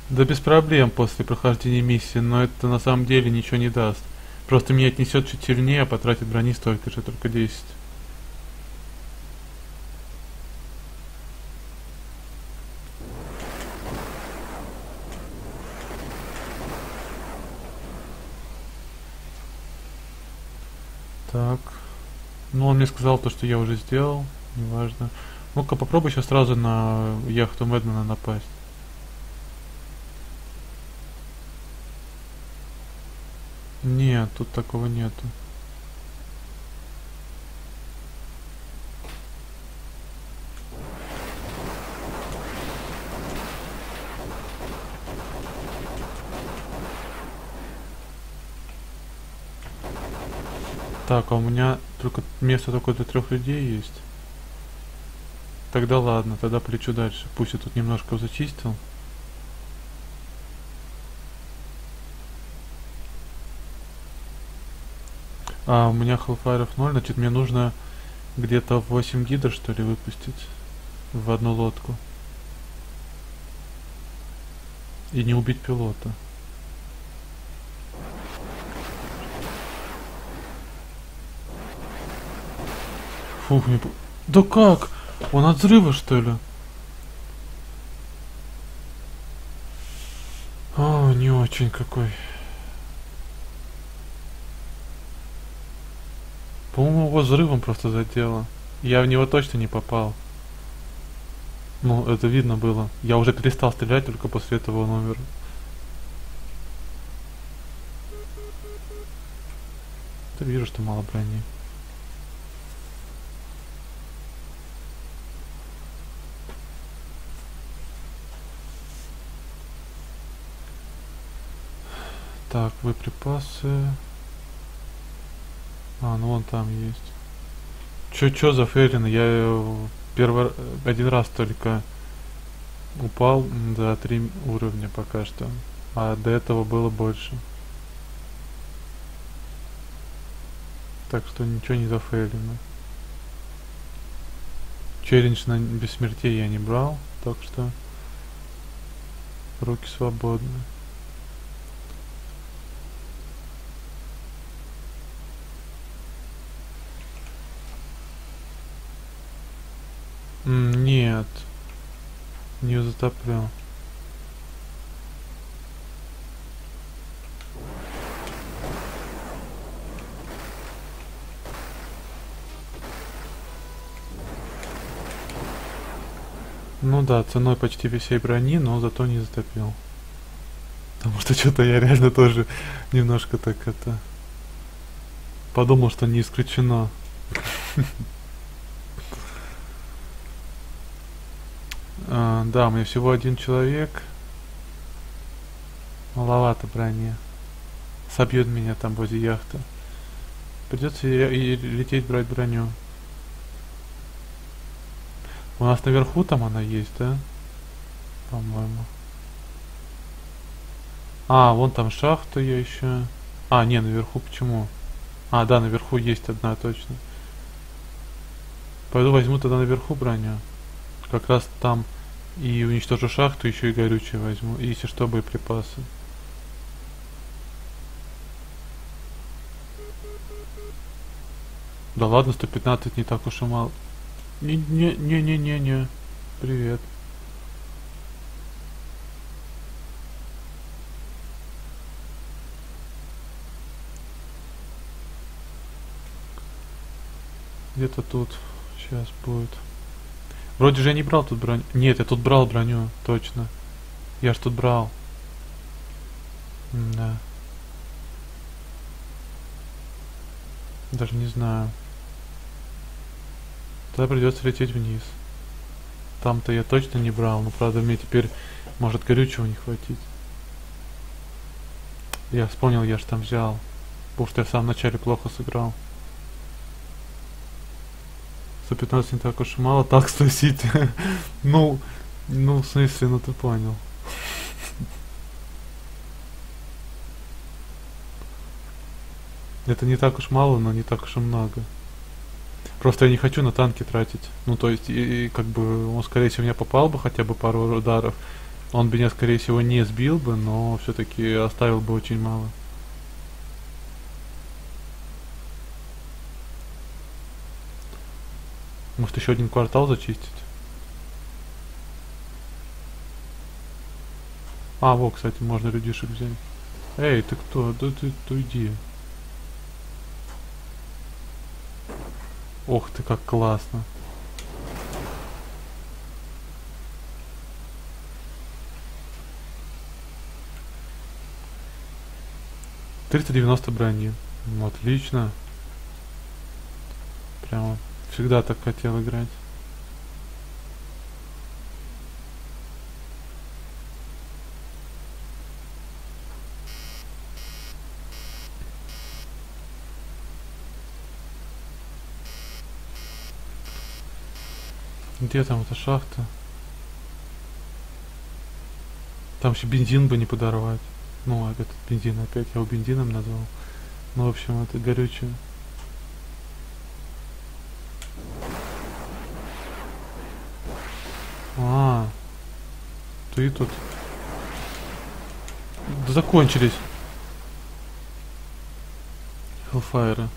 Да без проблем после прохождения миссии, но это на самом деле ничего не даст. Просто меня отнесет чуть сильнее, а потратит брони столько же, только 10. Так. Ну, он мне сказал то, что я уже сделал. Неважно. Ну-ка, попробуй сейчас сразу на яхту Мэдмена напасть. Нет, тут такого нету. Так, а у меня только место только для трех людей есть. Тогда ладно, тогда полечу дальше. Пусть я тут немножко зачистил. А, у меня хеллфайров 0, значит мне нужно где-то 8 гидр что ли выпустить в одну лодку. И не убить пилота. Фух, не... Да как? Он от взрыва, что ли? О, не очень какой. По-моему, его взрывом просто задело. Я в него точно не попал. Ну, это видно было. Я уже перестал стрелять, только после этого умер. Да вижу, что мало брони. Так, боеприпасы. А, ну вон там есть. Чё, чё за фейлины? Я э, первый р- один раз только упал за три уровня пока что. А до этого было больше. Так что ничего не зафейлено. Челлендж на бессмертие я не брал, так что руки свободны. М, Нет, не затоплю. Ну да, ценой почти всей брони, но зато не затопил. Потому что что-то я реально тоже немножко так это... Подумал, что не исключено. А, да, у меня всего один человек. Маловато брони. Собьет меня там возле яхты. Придется и, лететь брать броню. У нас наверху там она есть, да? По-моему. А, вон там шахта я еще. А, не, наверху почему? А, да, наверху есть одна точно. Пойду возьму тогда наверху броню. Как раз там и уничтожу шахту, еще и горючее возьму. И если что, боеприпасы. Да ладно, 115 не так уж и мало. Не-не-не-не-не-не. Привет. Где-то тут сейчас будет. Вроде же я не брал тут броню. Нет, я тут брал броню, точно. Я ж тут брал. Да. Даже не знаю. Тогда придется лететь вниз. Там-то я точно не брал, но правда мне теперь может горючего не хватить. Я вспомнил, я ж там взял. Потому что я в самом начале плохо сыграл. 115 не так уж и мало, так 100 сити. ну, ну, в смысле, ну ты понял. Это не так уж мало, но не так уж и много. Просто я не хочу на танки тратить. Ну, то есть, и, и как бы он, скорее всего, меня попал бы хотя бы пару ударов. Он меня, скорее всего, не сбил бы, но все-таки оставил бы очень мало. Может еще один квартал зачистить? А, вот, кстати, можно людишек взять. Эй, ты кто? Да ты, ты уйди. Ох ты, как классно. Триста девяносто брони. Ну, отлично. Прямо всегда так хотел играть. Где там эта шахта? Там еще бензин бы не подорвать. Ну, а этот бензин опять я его бензином назвал. Ну, в общем, это горючее. Ты тут. Закончились. Hellfire.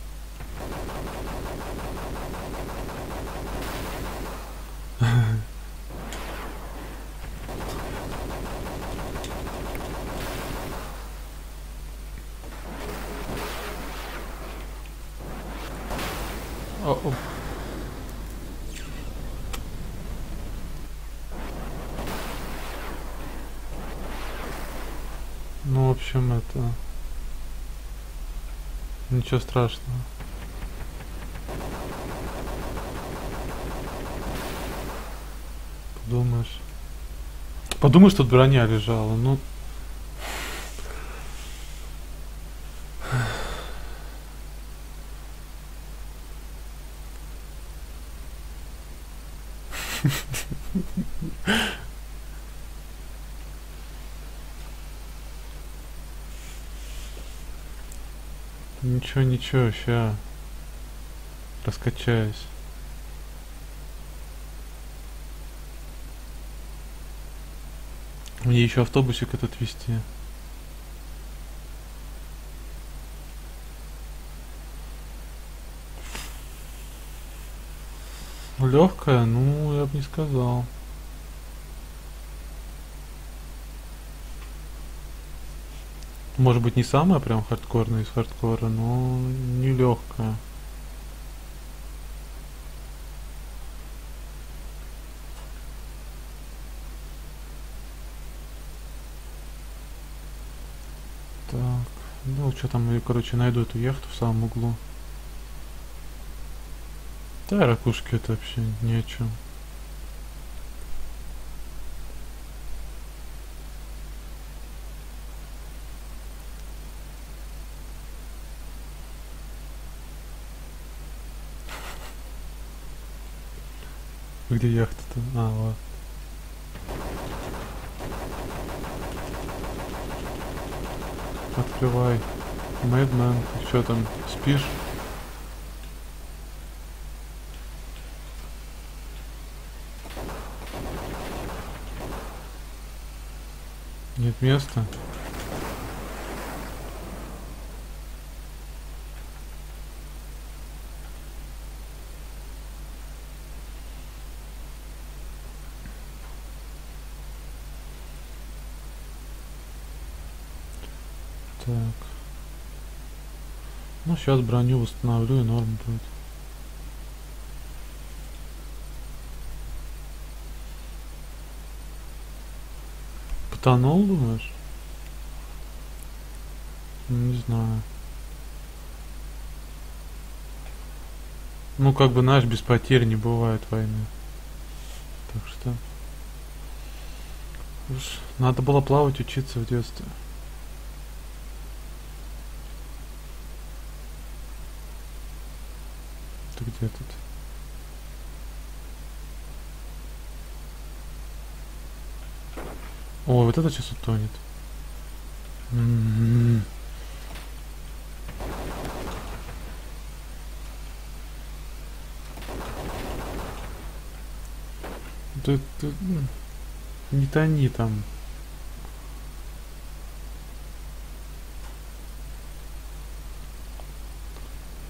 О, о. Ну, в общем, это... Ничего страшного. Подумаешь. Подумаешь, тут броня лежала. Ну, ничего, ничего, ща. Раскачаюсь. Мне еще автобусик этот вести. Легкая, ну, я бы не сказал. Может быть не самая прям хардкорная из хардкора, но не легкая. Так, ну что там, я, короче, найду эту яхту в самом углу. Да, ракушки это вообще ни о чем. Где яхта-то? А, вот. Открывай. Мэдмен, ты что там, спишь? Нет места? Сейчас броню восстановлю и норм будет. Потонул, думаешь? Не знаю. Ну, как бы, знаешь, без потерь не бывает войны. Так что... Надо было плавать, учиться в детстве. Ты тут? Ой, вот это сейчас утонет. М-м-м. Ты, ты, м, не тони там.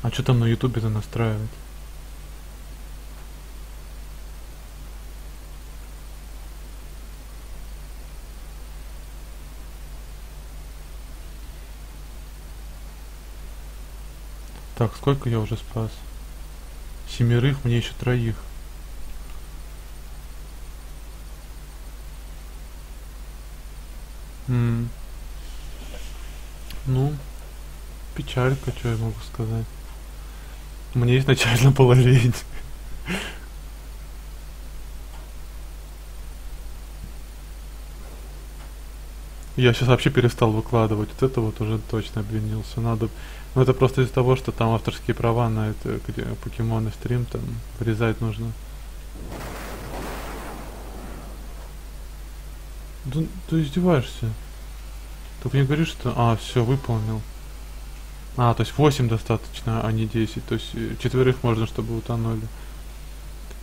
А что там на ютубе-то настраивать? Так, сколько я уже спас? Семерых, мне еще троих. М. Ну, печалька, что я могу сказать. Мне изначально лень. Я сейчас вообще перестал выкладывать. Вот это вот уже точно обвинился. Надо. Ну это просто из-за того, что там авторские права на это, где покемоны стрим там вырезать нужно. Да ты издеваешься. Только не говори, что... А, все, выполнил. А, то есть 8 достаточно, а не 10. То есть э, четверых можно, чтобы утонули.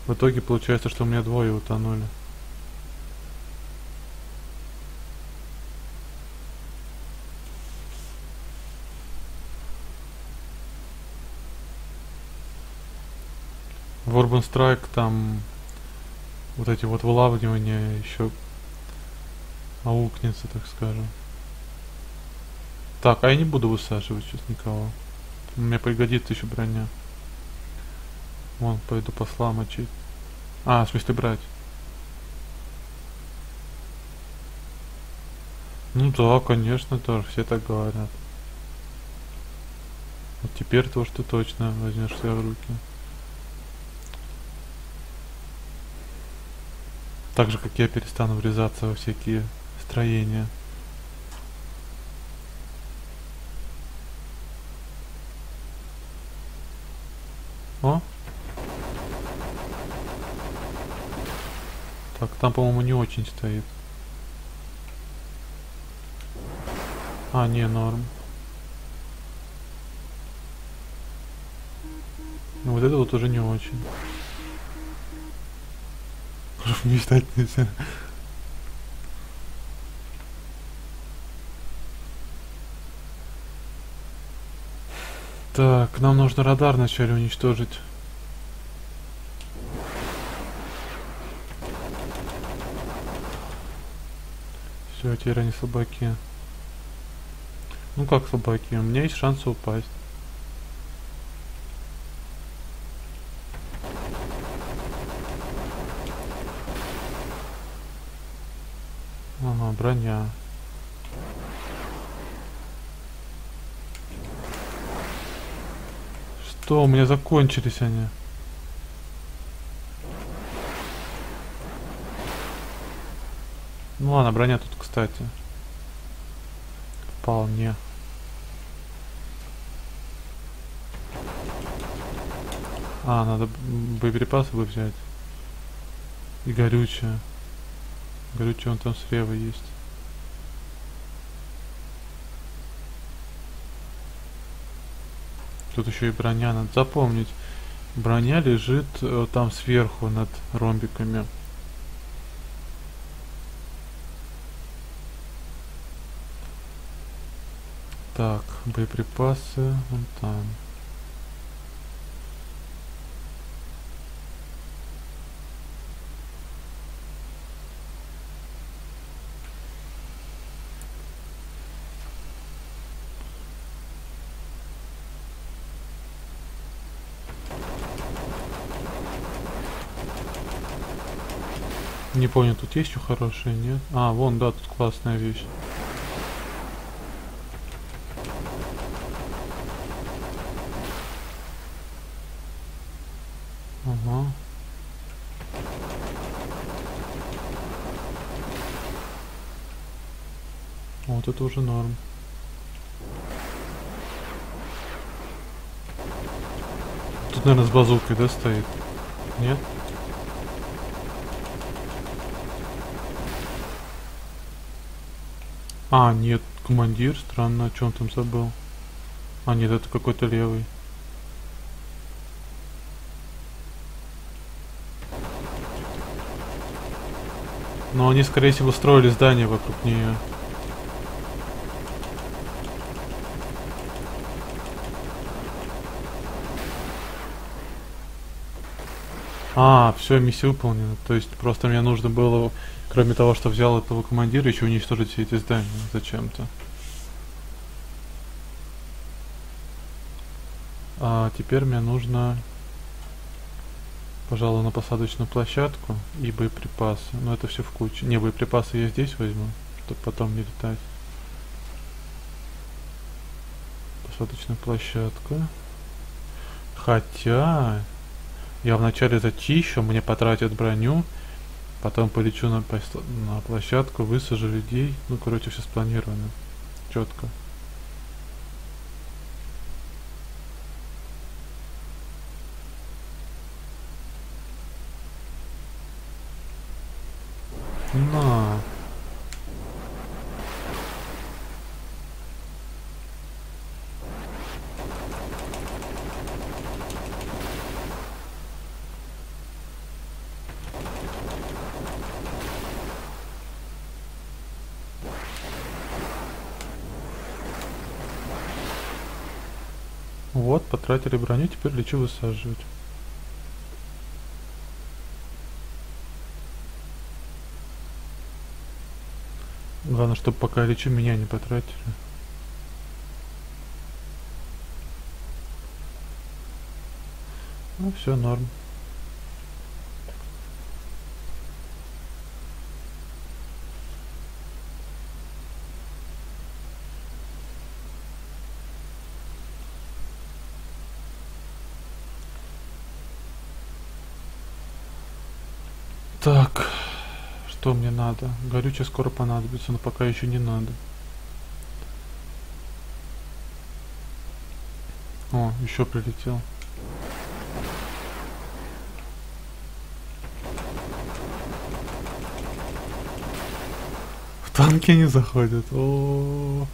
В итоге получается, что у меня двое утонули. В Urban Strike там вот эти вот вылавливания еще аукнется, так скажем. Так, а я не буду высаживать сейчас никого. Мне пригодится еще броня. Вон, пойду посла мочить. А, в смысле брать. Ну да, конечно, тоже, все так говорят. Вот теперь то, что точно возьмешь себя в руки. Так же, как я перестану врезаться во всякие строения. О. Так, там, по-моему, не очень стоит. А, не, норм. Ну, вот это вот уже не очень. Мечтать нельзя. Так, нам нужно радар вначале уничтожить. Все, теперь они собаки. Ну как собаки? У меня есть шанс упасть. Ага, броня. Что, у меня закончились они. Ну ладно, броня тут, кстати. Вполне. А, надо боеприпасы бы взять. И горючее. Горючее он там слева есть. Тут еще и броня, надо запомнить. Броня лежит э, там сверху над ромбиками. Так, боеприпасы вон там. Понял, тут есть что хорошее, нет? А, вон, да, тут классная вещь. Ага. Вот это уже норм. Тут, наверное, с базукой, да, стоит? Нет? А, нет, командир, странно, о чем там забыл. А, нет, это какой-то левый. Но они, скорее всего, строили здание вокруг нее. А, все, миссия выполнена. То есть просто мне нужно было, кроме того, что взял этого командира, еще уничтожить все эти здания зачем-то. А теперь мне нужно, пожалуй, на посадочную площадку и боеприпасы. Но это все в куче. Не, боеприпасы я здесь возьму, чтобы потом не летать. Посадочная площадка. Хотя, я вначале зачищу, мне потратят броню, потом полечу на, на площадку, высажу людей. Ну, короче, все спланировано. Четко. На. Вот, потратили броню, теперь лечу высаживать. Главное, чтобы пока лечу, меня не потратили. Ну, все норм. Так, что мне надо? Горючее скоро понадобится, но пока еще не надо. О, еще прилетел. В танки не заходят. О, -о, -о.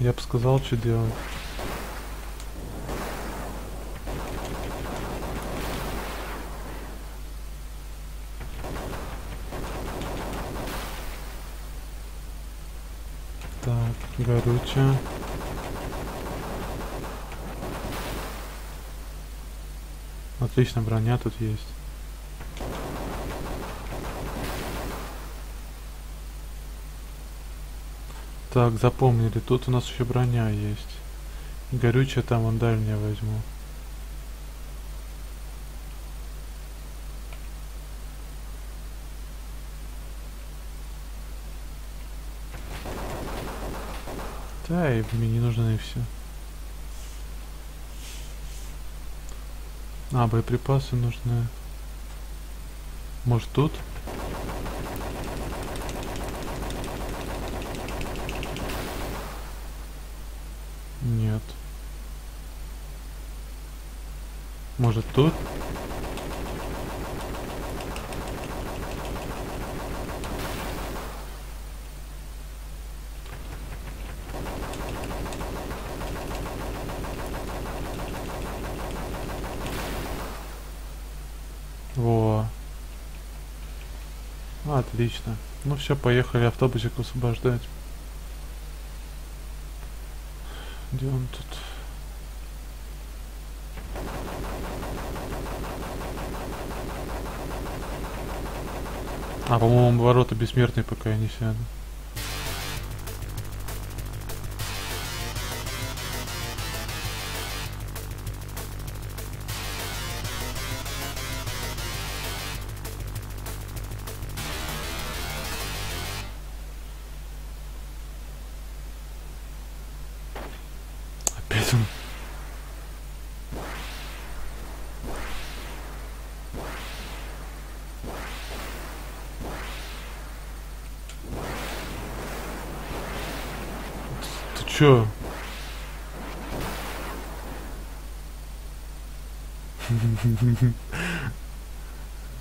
Я бы сказал, что делать. Горючее. Отлично, броня тут есть. Так, запомнили, тут у нас еще броня есть. Горючее там вон дальнее возьму. Да, и мне не нужны все. А, боеприпасы нужны. Может тут? Нет. Может тут? Во. Отлично. Ну все, поехали автобусик освобождать. Где он тут? А, по-моему, ворота бессмертные, пока я не сяду.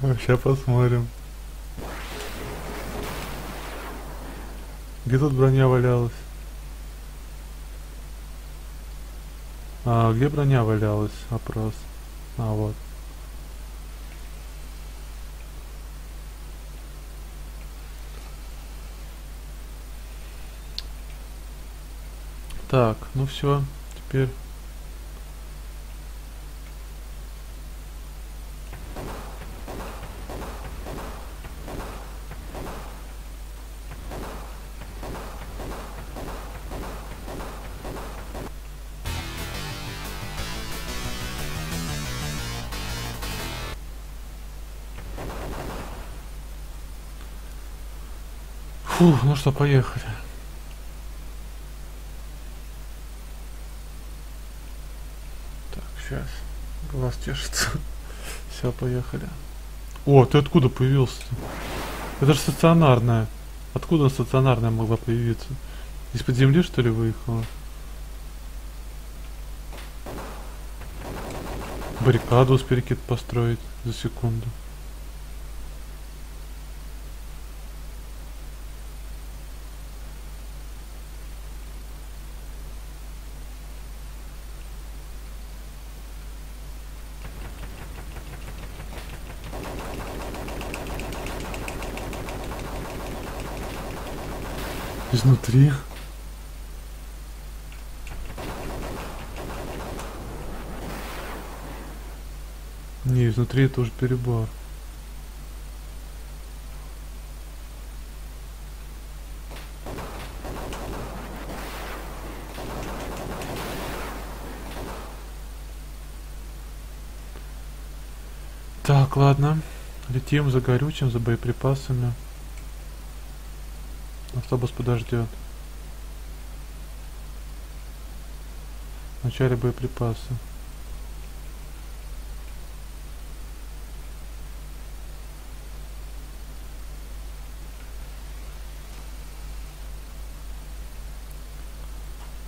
Сейчас посмотрим. Где тут броня валялась? А где броня валялась? Вопрос. А вот. Так, ну все, теперь. Фух, ну что, поехали. Так, сейчас. Глаз чешется. Все, поехали. О, ты откуда появился? Это же стационарная. Откуда стационарная могла появиться? Из-под земли, что ли, выехала? Баррикаду успели какие-то построить за секунду. Изнутри. Не, изнутри это уже перебор. Так, ладно. Летим за горючим, за боеприпасами. Автобус подождет. Вначале боеприпасы.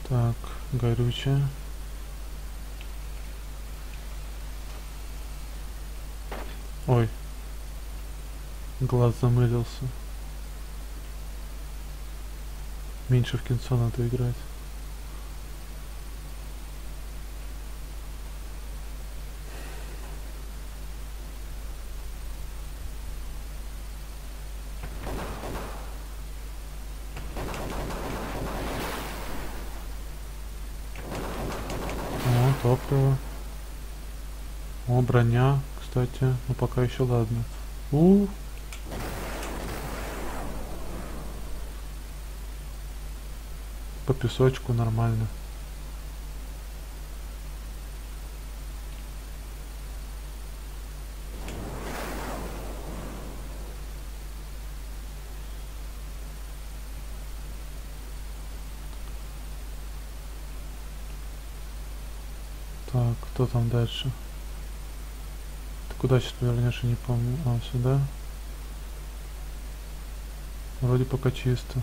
Так, горючее. Ой. Глаз замылился. Меньше в кинцо надо играть. О, топливо. О, броня, кстати. Ну пока еще ладно. У, по песочку нормально. Так, кто там дальше? Ты куда сейчас повернешь, я не помню. А, сюда. Вроде пока чисто.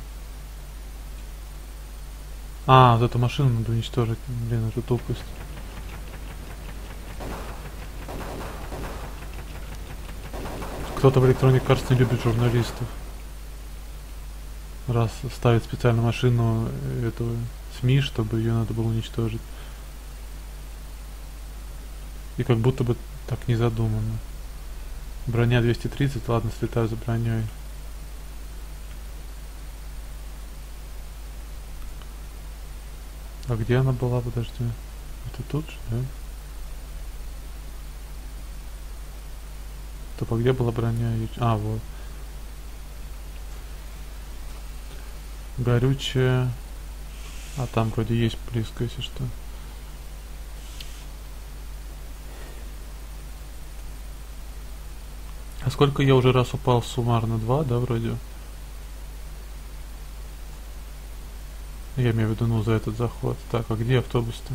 А, вот эту машину надо уничтожить. Блин, это тупость. Кто-то в Electronic Arts не любит журналистов. Раз ставит специально машину этого СМИ, чтобы ее надо было уничтожить. И как будто бы так не задумано. Броня 230, ладно, слетаю за броней. А где она была, подожди? Это тут же, да? Стоп, а где была броня? А, вот. Горючее. А там вроде есть близко, если что. А сколько я уже раз упал суммарно? Два, да, вроде? Я имею в виду, ну, за этот заход. Так, а где автобус-то?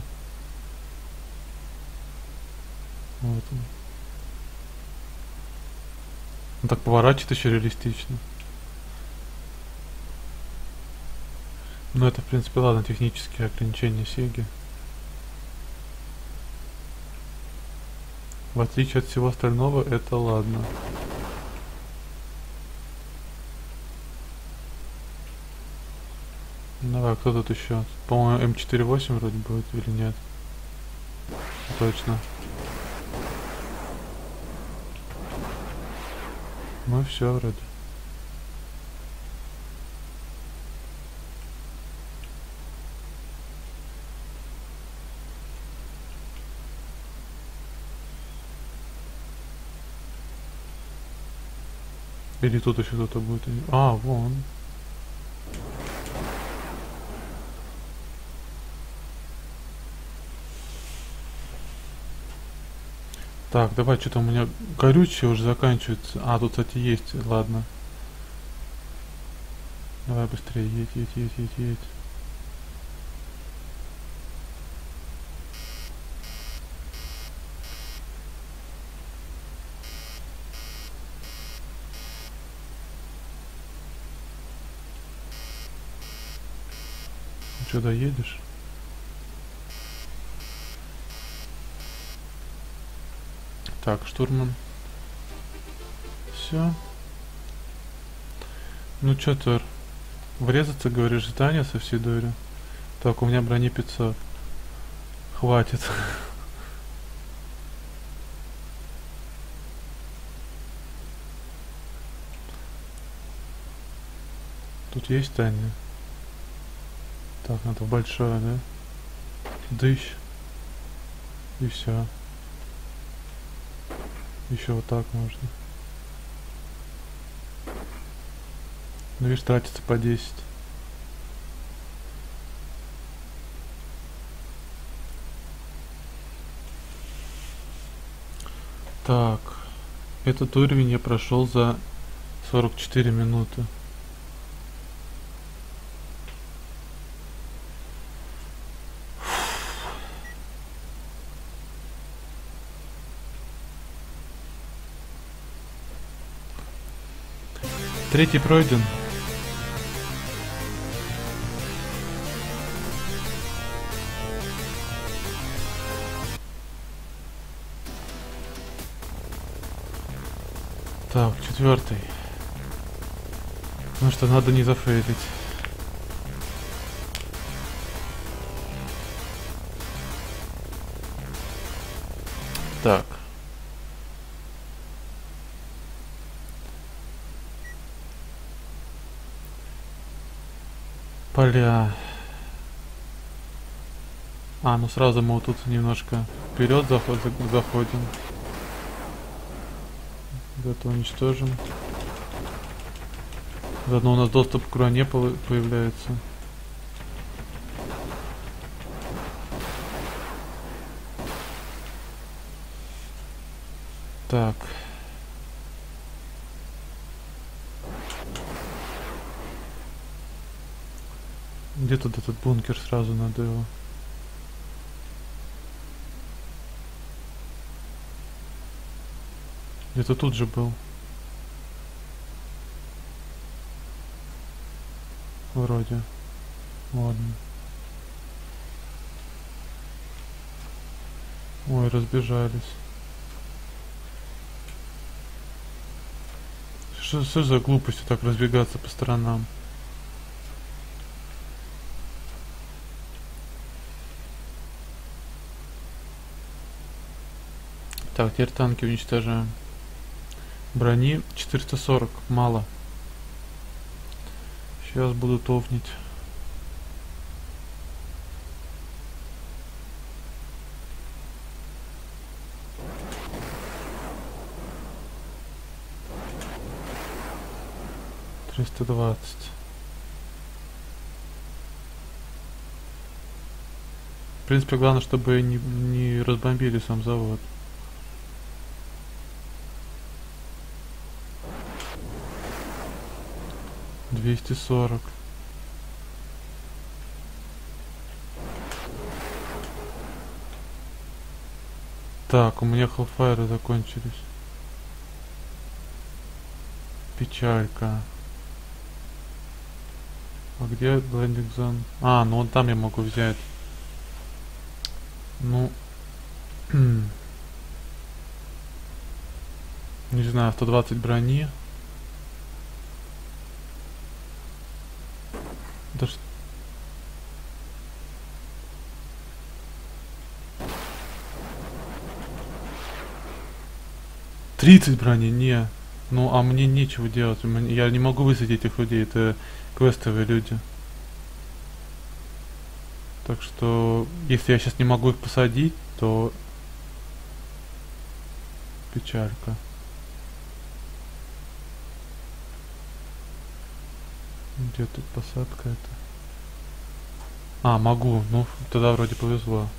Вот он. Он так поворачивает еще реалистично. Ну, это, в принципе, ладно, технические ограничения Сеги. В отличие от всего остального, это ладно. Давай, кто тут еще? По-моему, М48 вроде будет или нет? Точно. Ну все вроде. Или тут еще кто-то будет? А, вон. Так, давай, что-то у меня горючее уже заканчивается. А, тут, кстати, есть, ладно. Давай быстрее, едь, едь, едь, едь, едь. Что, доедешь? Так, штурман. Все. Ну чё, Тор? Врезаться, говоришь, в здание со всей дури? Так, у меня брони 500. Хватит. Тут есть здание? Так, надо большое, да? Дыщ. И все. Еще вот так можно. Ну видишь, тратится по 10. Так. Этот уровень я прошел за 44 минуты. Третий пройден. Так, четвертый. Ну что, надо не зафейлить. Поля. А, ну сразу мы вот тут немножко вперед заход, заходим. Это уничтожим. Заодно у нас доступ к броне появляется. Так. Тут этот бункер? Сразу надо его. Где-то тут же был. Вроде. Ладно. Ой, разбежались. Что, что за глупости так разбегаться по сторонам? Так, теперь танки уничтожаем. Брони 440, мало. Сейчас буду тофнить. Триста двадцать. В принципе, главное, чтобы не, не разбомбили сам завод. Двести сорок. Так, у меня хеллфайры закончились. Печалька. А где лендинг зон? А, ну вон там я могу взять. Ну... Не знаю, 120 брони. 30 брони, не. Ну, а мне нечего делать. Я не могу высадить этих людей, это квестовые люди. Так что, если я сейчас не могу их посадить, то... Печалька. Где тут посадка это? А, могу. Ну, тогда вроде повезло.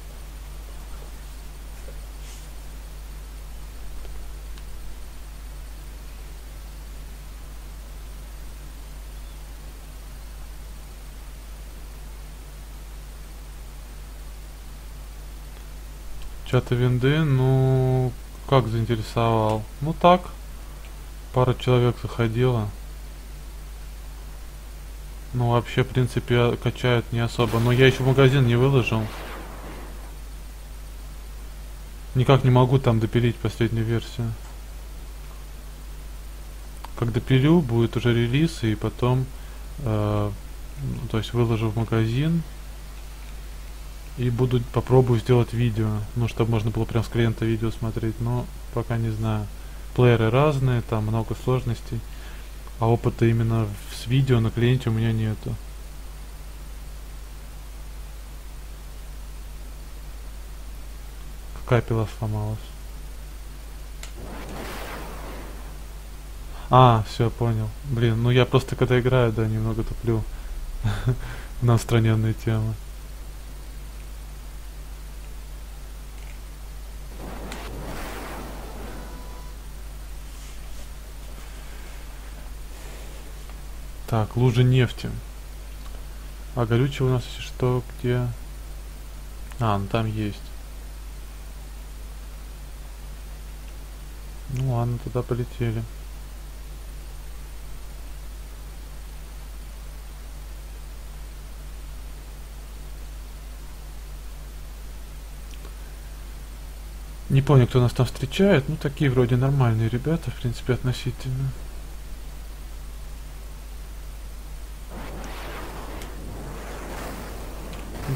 Чаты винды, ну, как заинтересовал? Ну так, пара человек заходила. Ну, вообще, в принципе, качают не особо. Но я еще магазин не выложил. Никак не могу там допилить последнюю версию. Как допилю, будет уже релиз, и потом, э, ну, то есть выложу в магазин. И буду попробую сделать видео, ну, чтобы можно было прям с клиента видео смотреть, но пока не знаю. Плееры разные, там много сложностей, а опыта именно с видео на клиенте у меня нету. Какая пила сломалась? А, все, понял. Блин, ну я просто когда играю, да, немного туплю на устраненные темы. Так, лужа нефти. А горючее у нас, если что, где? А, ну там есть. Ну ладно, туда полетели. Не помню, кто нас там встречает. Ну, такие вроде нормальные ребята, в принципе, относительно.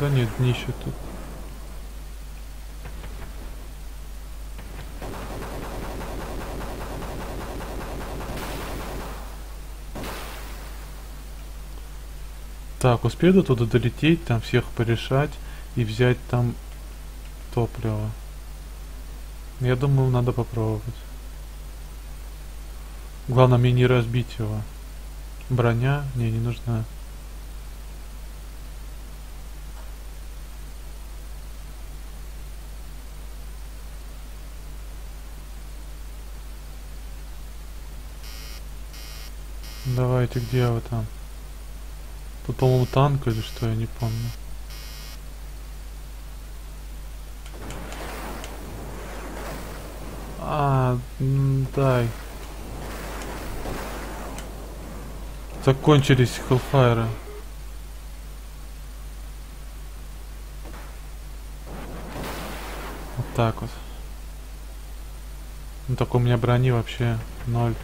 Да нет, днище тут. Так, успею до туда долететь, там всех порешать и взять там топливо. Я думаю, надо попробовать. Главное мне не разбить его. Броня мне не нужна. Давайте, где вы там? Тут, по-моему, танк или что, я не помню. А, дай. Закончились хеллфайры. Вот так вот. Ну так у меня брони вообще ноль.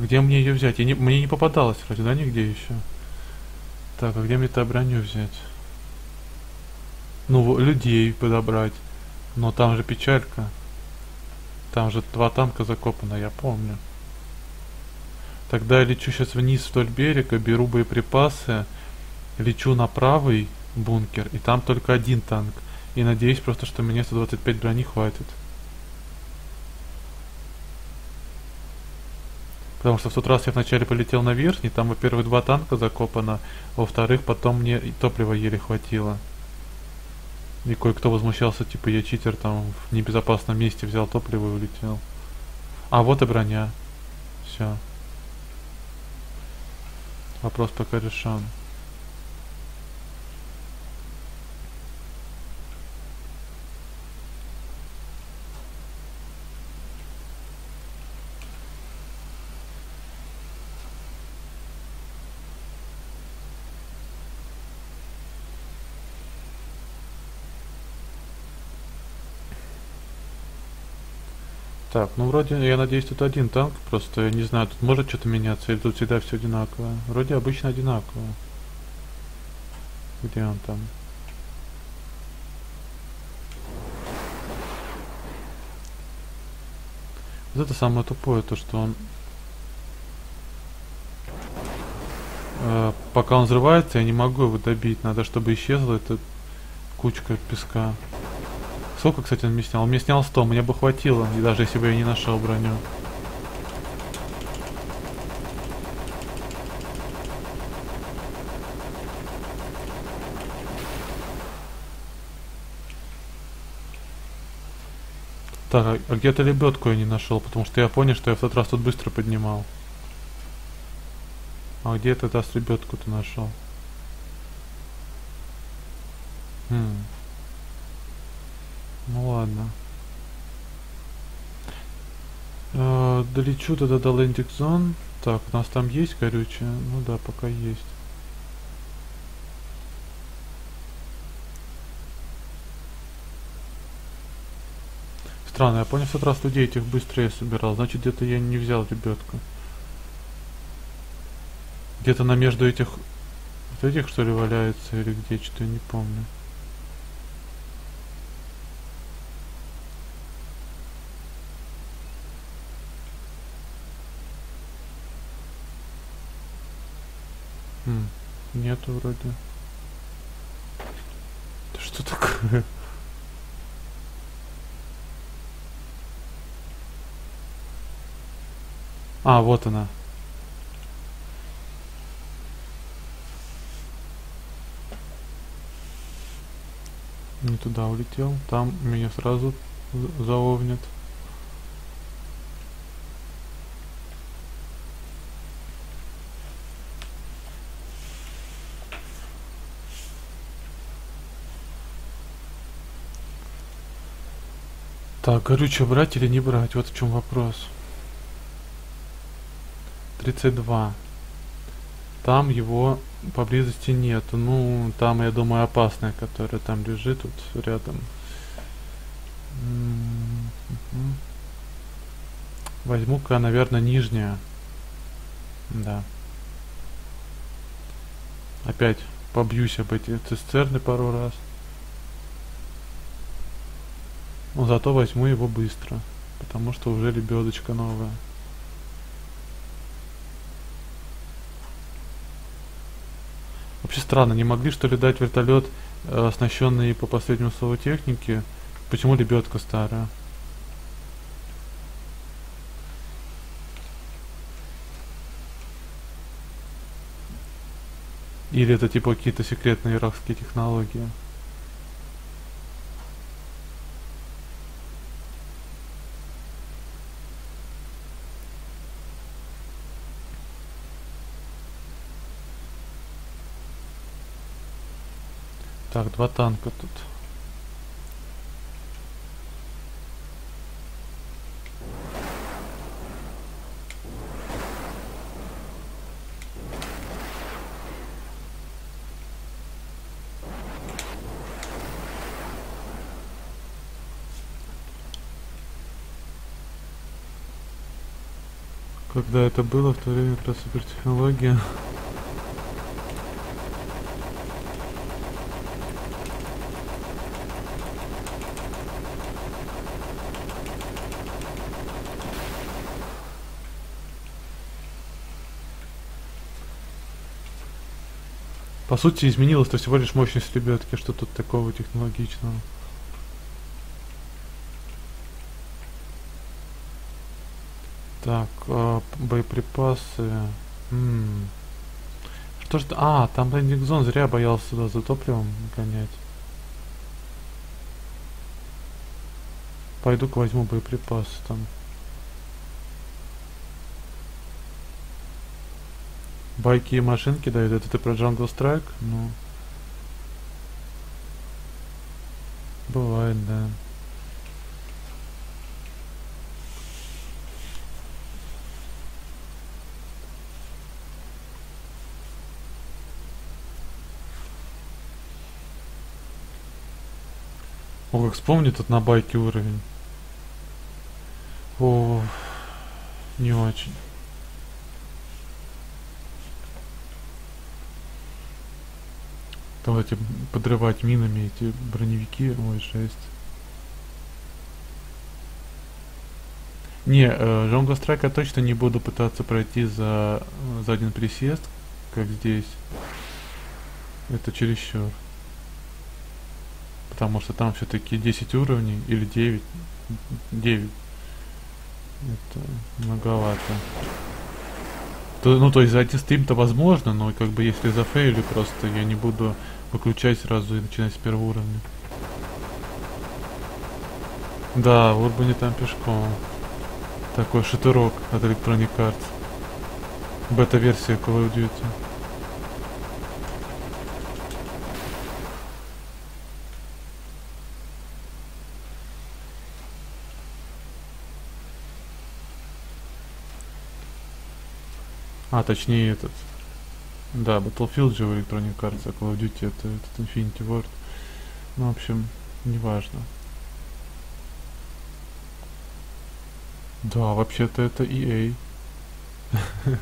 Где мне ее взять? Я не, мне не попадалось вроде, да, нигде еще. Так, а где мне то броню взять? Ну, людей подобрать. Но там же печалька. Там же два танка закопано, я помню. Тогда я лечу сейчас вниз вдоль берега, беру боеприпасы, лечу на правый бункер, и там только один танк. И надеюсь просто, что мне 125 брони хватит. Потому что в тот раз я вначале полетел на верхний, там, во-первых, два танка закопано, во-вторых, потом мне и топлива еле хватило. И кое-кто возмущался, типа, я читер, там, в небезопасном месте взял топливо и улетел. А, вот и броня. Все. Вопрос пока решен. Так, ну вроде, я надеюсь, тут один танк, просто я не знаю, тут может что-то меняться, или тут всегда все одинаково. Вроде обычно одинаково. Где он там? Вот это самое тупое, то что он... Э, пока он взрывается, я не могу его добить. Надо, чтобы исчезла эта кучка песка. Сколько, кстати, он мне снял? Он мне снял 100, мне бы хватило, и даже если бы я не нашел броню. Так, а, а где-то лебедку я не нашел, потому что я понял, что я в тот раз тут быстро поднимал. А где ты даст лебедку ты нашел? Хм. Ну ладно. Э, долечу тогда до лендинг зон. Так, у нас там есть горючее? Ну да, пока есть. Странно, я понял, в тот раз людей этих быстрее собирал. Значит, где-то я не взял ребятку. Где-то на между этих... Вот этих, что ли, валяется, или где, что-то я не помню. Нету вроде. Это что такое? А, вот она. Не туда улетел. Там меня сразу заовнят. Так, горючее брать или не брать? Вот в чем вопрос. 32. Там его поблизости нет. Ну, там, я думаю, опасная, которая там лежит тут рядом. Возьму-ка, наверное, нижняя. Да. Опять побьюсь об эти цистерны пару раз. Но зато возьму его быстро, потому что уже лебедочка новая. Вообще странно, не могли что ли дать вертолет, э, оснащенный по последнему слову техники? Почему лебедка старая? Или это типа какие-то секретные иракские технологии? Так, два танка тут. Когда это было, в то время про супертехнология. По сути, изменилась-то всего лишь мощность лебедки, что тут такого технологичного. Так, э, боеприпасы. М -м. Что ж... А, там лендинг зон зря боялся сюда за топливом гонять. Пойду-ка возьму боеприпасы там. Байки и машинки дают. Это ты про Jungle Strike? Ну. Бывает, да. О, как вспомни тут на байке уровень. О, не очень. Давайте подрывать минами эти броневики. Ой, жесть. Не, э, Джонго Страйк я точно не буду пытаться пройти за, за один присест, как здесь. Это чересчур. Потому что там все-таки 10 уровней или 9. 9. Это многовато. То, ну, то есть зайти стрим-то возможно, но как бы если зафейлю, просто я не буду выключать сразу и начинать с первого уровня. Да, в Урбане там пешком. Такой шатырок от Electronic Arts. Бета-версия Call of Duty. А, точнее этот. Да, Battlefield же в Electronic Arts, а Call of Duty это этот Infinity Ward. Ну, в общем, неважно. Да, вообще-то это EA.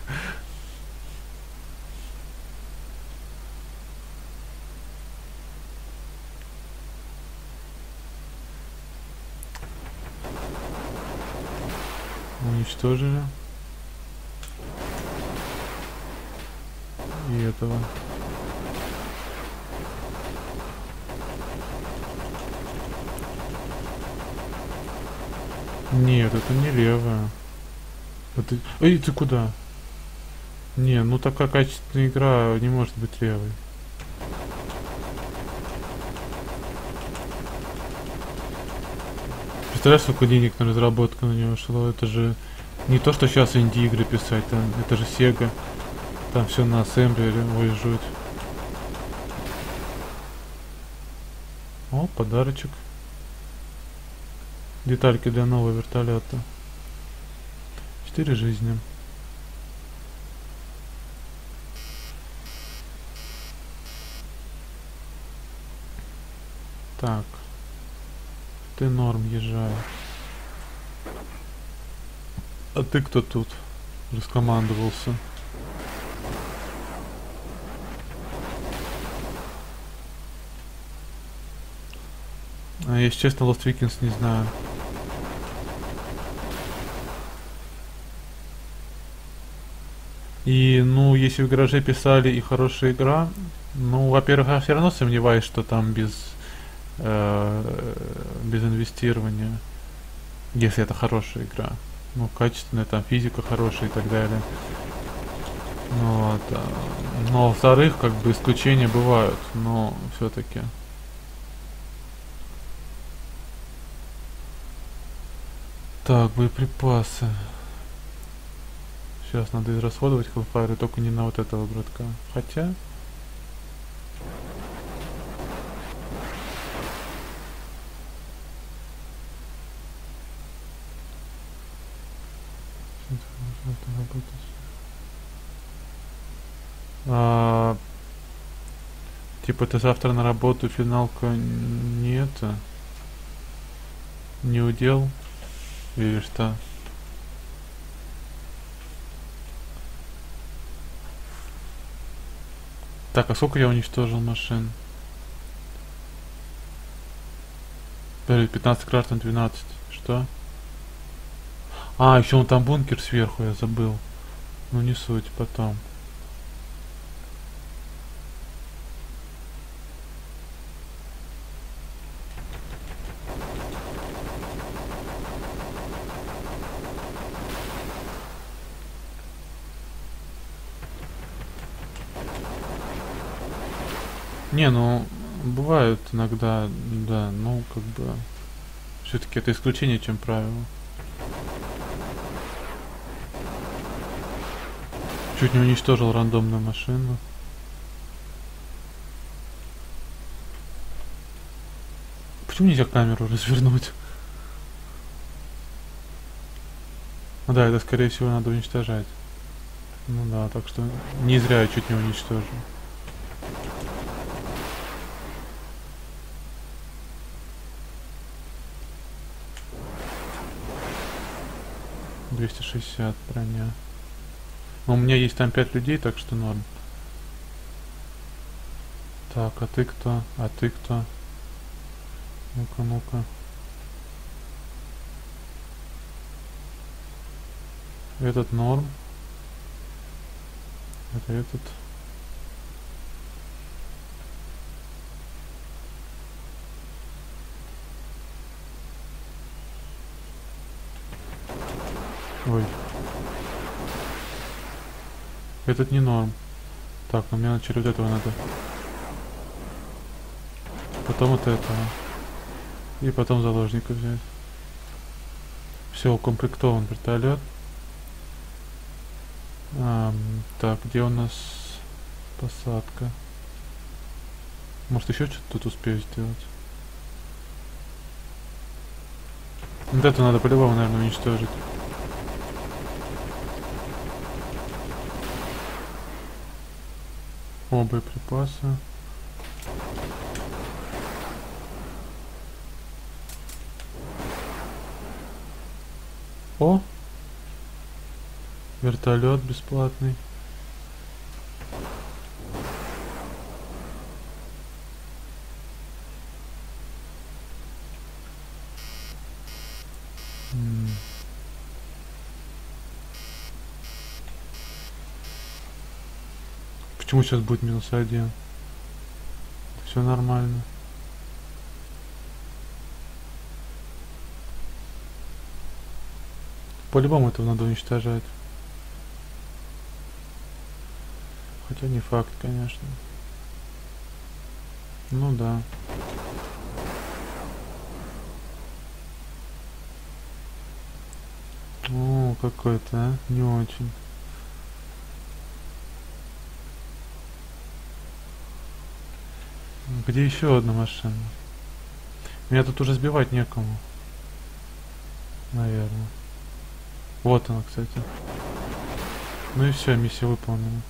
Уничтожили. И этого. Нет, это не левая. Это... Эй, ты куда? Не, ну такая качественная игра не может быть левой. Представляешь, сколько денег на разработку на него шло? Это же не то, что сейчас инди-игры писать, там, это же Sega. Там все на ассемблере, жуть. О, подарочек. Детальки для нового вертолета. Четыре жизни. Так. Ты норм, езжай. А ты кто тут? Раскомандовался. Если честно, Lost Vikings не знаю. И, ну, если в гараже писали и хорошая игра, ну, во-первых, я все равно сомневаюсь, что там без, э, без инвестирования, если это хорошая игра. Ну, качественная, там физика хорошая и так далее. Ну, вот. А, но, во-вторых, как бы исключения бывают, но все-таки. Так, боеприпасы. Сейчас надо израсходовать хеллфайры, только не на вот этого братка. Хотя... А, типа ты завтра на работу, финалка не это не удел. Или что? Так, а сколько я уничтожил машин? 15 граждан 12. Что? А, еще он там бункер сверху, я забыл. Ну не суть, потом. Не, ну, бывают иногда, да, ну, как бы, все-таки это исключение, чем правило. Чуть не уничтожил рандомную машину. Почему нельзя камеру развернуть? Ну да, это скорее всего надо уничтожать. Ну да, так что не зря я чуть не уничтожил. Двести шестьдесят броня. Но у меня есть там пять людей, так что норм. Так, а ты кто? А ты кто? Ну-ка, ну-ка. Этот норм. Это этот. Ой. Этот не норм. Так, ну мне вначале вот этого надо. Потом вот этого. И потом заложника взять. Все, укомплектован вертолет. А, так, где у нас посадка? Может еще что-то тут успею сделать? Вот это надо по-любому, наверное, уничтожить. О, боеприпасы. О! Вертолет бесплатный. Почему сейчас будет минус один? Все нормально. По-любому этого надо уничтожать. Хотя не факт, конечно. Ну да. О, какой-то, а? Не очень. Где еще одна машина? Меня тут уже сбивать некому. Наверное. Вот она, кстати. Ну и все, миссия выполнена.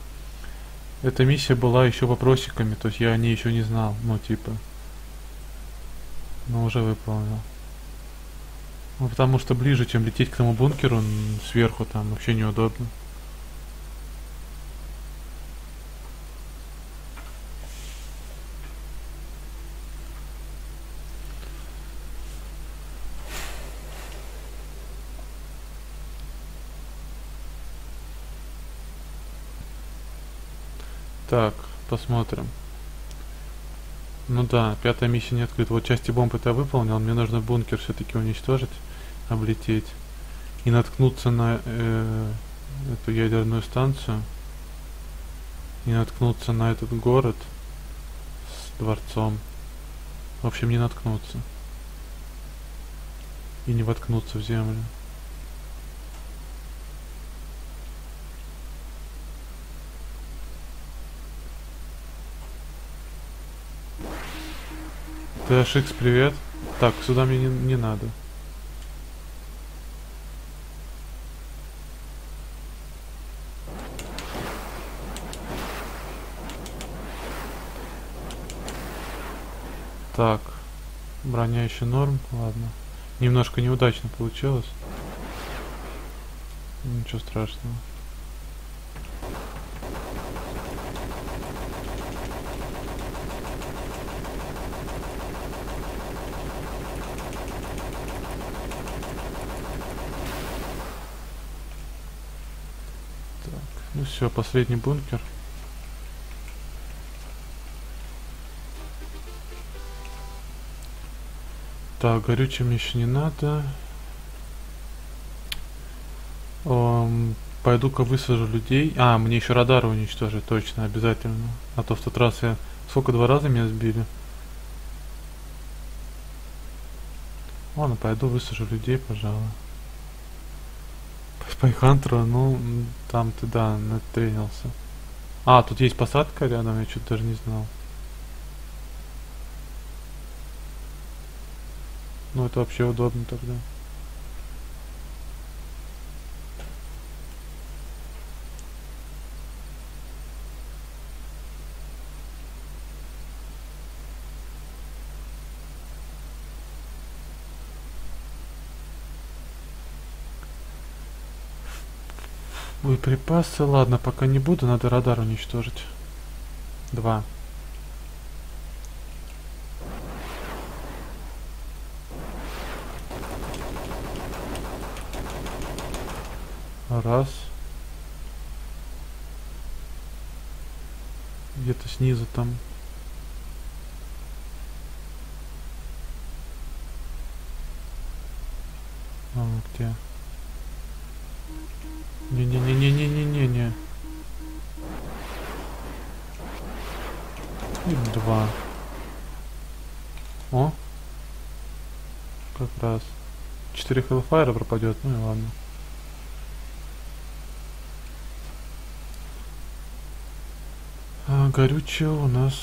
Эта миссия была еще вопросиками, то есть я о ней еще не знал, ну типа. Но уже выполнил. Ну потому что ближе, чем лететь к тому бункеру, сверху там вообще неудобно. Так, посмотрим. Ну да, пятая миссия не открыта. Вот части бомб это выполнил. Мне нужно бункер все-таки уничтожить, облететь. И наткнуться на э, эту ядерную станцию. И наткнуться на этот город с дворцом. В общем, не наткнуться. И не воткнуться в землю. THX, привет. Так, сюда мне не, не надо. Так, броня еще норм, ладно. Немножко неудачно получилось. Ничего страшного. Ну все, последний бункер. Так, горючее мне еще не надо. Пойду-ка высажу людей. А, мне еще радары уничтожить, точно, обязательно. А то в тот раз я Сколько, два раза меня сбили? Ладно, пойду высажу людей, пожалуй. Спайхантеру, ну, там ты, да, натренился. А, тут есть посадка рядом, я что-то даже не знал. Ну, это вообще удобно тогда. Боеприпасы, ладно, пока не буду, надо радар уничтожить. Два. Раз. Где-то снизу там. Хеллфайра пропадет, ну и ладно. А, горючее у нас...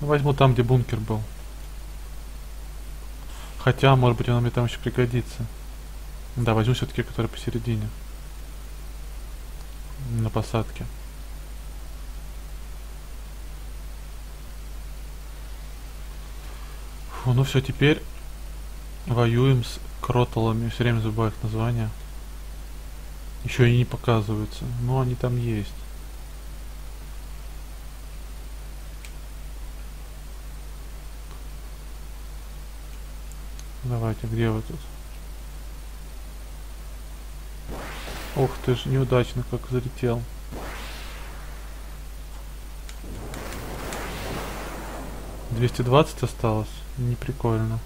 Возьму там, где бункер был. Хотя, может быть, он мне там еще пригодится. Да, возьму все-таки, который посередине. На посадке. Фу, ну все, теперь воюем с кротолами. Все время забываю их название. Еще и не показываются. Но они там есть. Давайте, где вы тут? Ух ты ж, неудачно как залетел. Двести двадцать осталось? Не прикольно.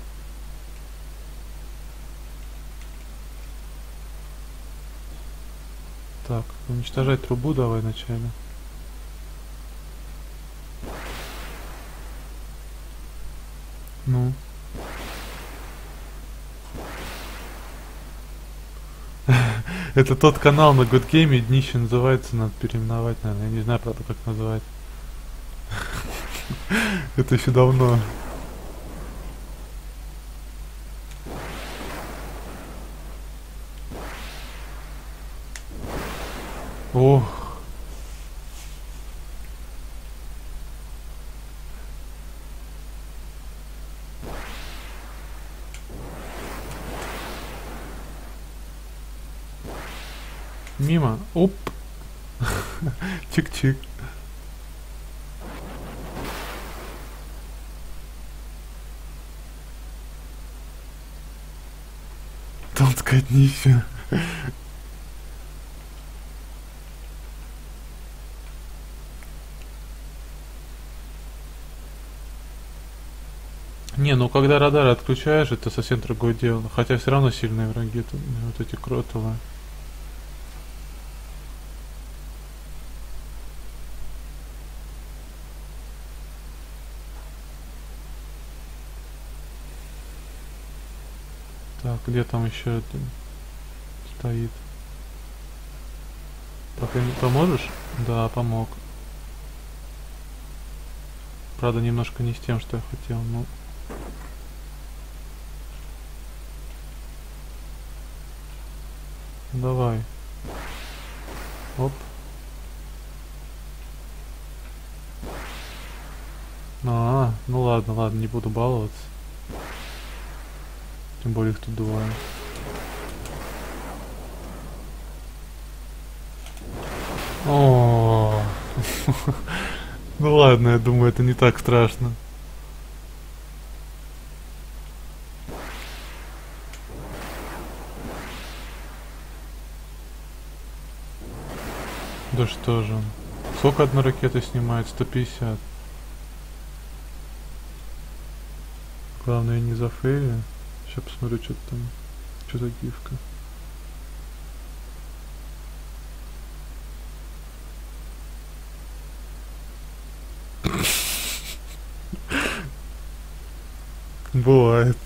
Так, уничтожать трубу давай вначале. Ну. Это тот канал на Good Game, днище называется, надо переименовать, наверное. Я не знаю, правда, как называть. Это еще давно. Ох. Мимо. Оп. Чик-чик. Там сказать нифига. Не, ну когда радар отключаешь, это совсем другое дело. Хотя все равно сильные враги, тут, вот эти кротовые. Где там еще это стоит? Не поможешь? Да, помог. Правда, немножко не с тем, что я хотел, но... Давай. Оп. А, ну ладно, ладно, не буду баловаться. Тем более их тут двое. О, ну ладно, я думаю, это не так страшно. Да что же он? Сколько одна ракета снимает? 150. Главное не зафейли. Сейчас посмотрю, что там, что за гифка. Бывает.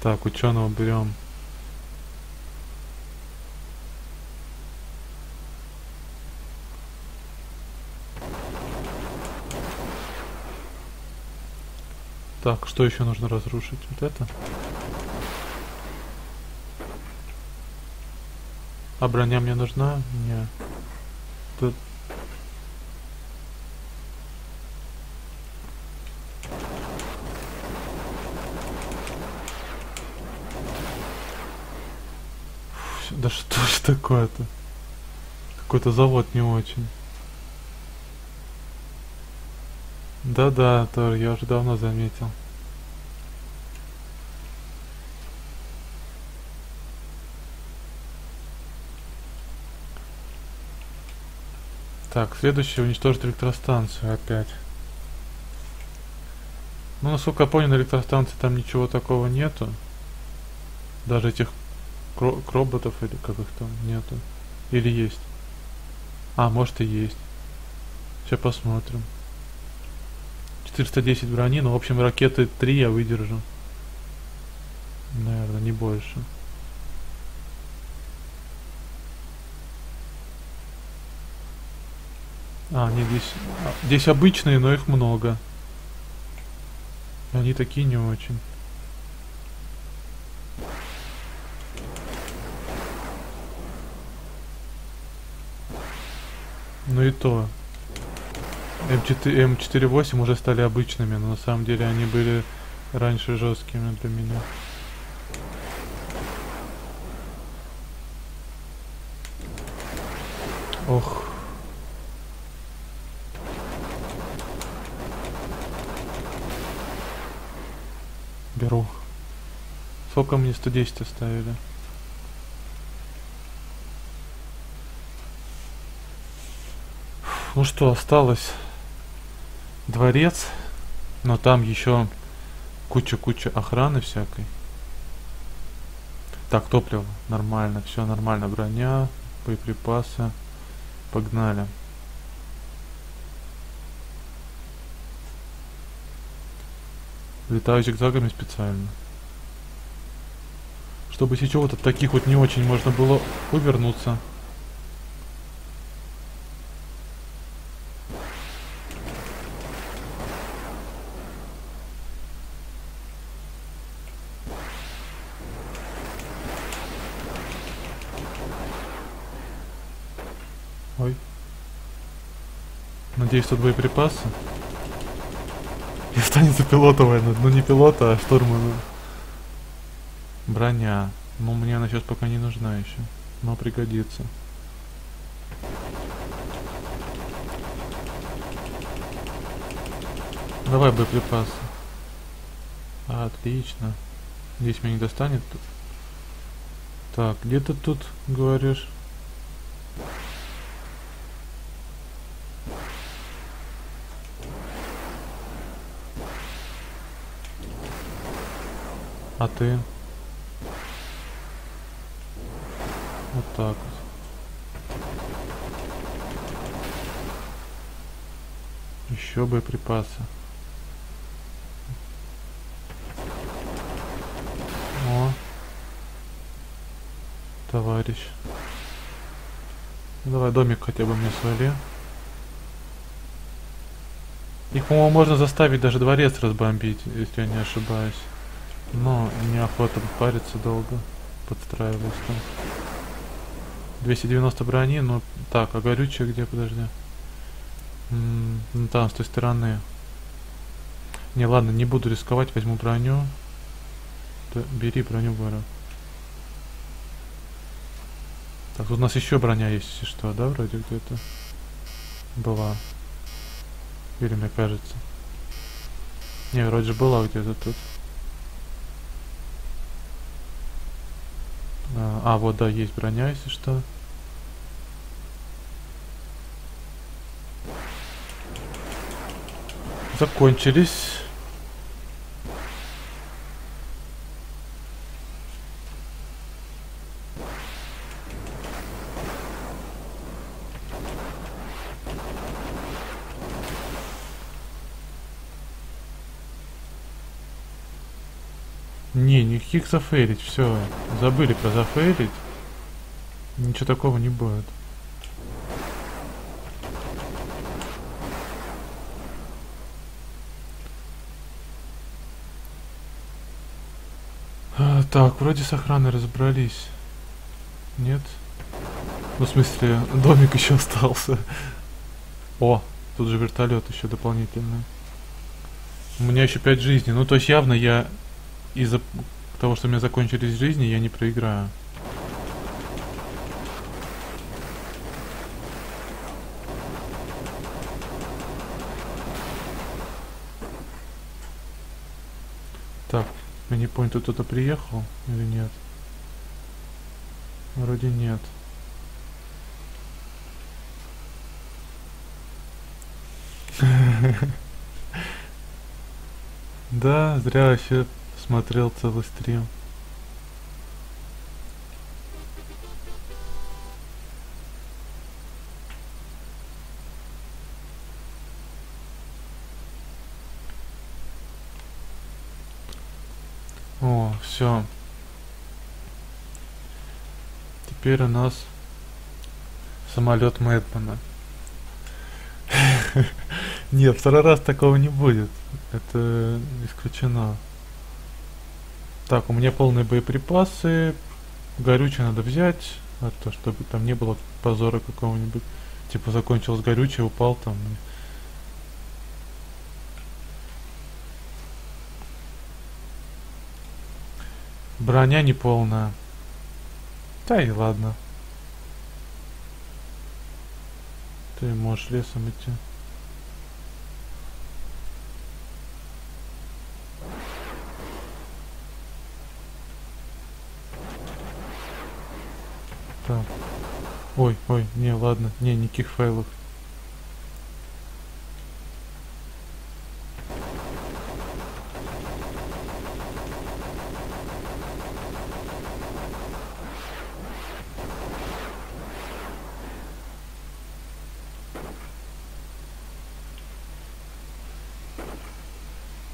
Так, ученого берем. Так, что еще нужно разрушить? Вот это? А броня мне нужна? Не. Тут... Фу, Да что ж такое-то? Какой-то завод не очень. Да-да, Тор, я уже давно заметил. Так, следующее уничтожить электростанцию опять. Ну, насколько я понял, на электростанции там ничего такого нету. Даже этих кро роботов или как их там нету. Или есть. А, может и есть. Сейчас посмотрим. 410 брони, но в общем ракеты 3 я выдержу. Наверное, не больше. А, нет, здесь, а, здесь обычные, но их много. Они такие не очень. Ну и то. М4, М48 уже стали обычными, но на самом деле они были раньше жесткими для меня. Ох. Беру. Сколько мне 110 оставили? Ну что, осталось дворец, но там еще куча-куча охраны всякой. Так, топливо, нормально, все нормально, броня, боеприпасы, погнали. Летаю зигзагами специально. Чтобы сейчас вот от таких вот не очень можно было увернуться. Ой. Надеюсь, тут боеприпасы. И останется пилотовая, ну не пилота, а штурмана. Броня. Ну мне она сейчас пока не нужна еще. Но пригодится. Давай боеприпасы. Отлично. Здесь меня не достанет. Так, где ты тут говоришь? Ты? Вот так вот. Еще боеприпасы. О. Товарищ. Давай домик хотя бы мне свали. Их, по-моему, можно заставить даже дворец разбомбить, если я не ошибаюсь. Но неохота париться долго. Подстраиваюсь там. 290 брони, ну так, а горючее где, подожди. М -м, ну там, с той стороны. Не, ладно, не буду рисковать, возьму броню. Да, бери броню, говорю. Так, тут у нас еще броня есть, если что, да, вроде где-то? Была. Или мне кажется. Не, вроде же была где-то тут. А, вот да, есть броня, если что. Закончились. Не, никаких зафейлить, все. Забыли про зафейлить. Ничего такого не будет. А, так, вроде с охраной разобрались. Нет? Ну, в смысле, домик еще остался. О, тут же вертолет еще дополнительный. У меня еще 5 жизней. Ну, то есть явно я из-за того, что у меня закончились жизни, я не проиграю. Так, я не понял, тут кто-то приехал или нет? Вроде нет. Да, зря вообще смотрел целый стрим. О, все. Теперь у нас самолет Мэтмана. Нет, второй раз такого не будет. Это исключено. Так, у меня полные боеприпасы. Горючее надо взять. А то, чтобы там не было позора какого-нибудь. Типа закончилось горючее, упал там. Броня не полная. Да и ладно. Ты можешь лесом идти. Ой, ой, не, ладно, не, никаких файлов.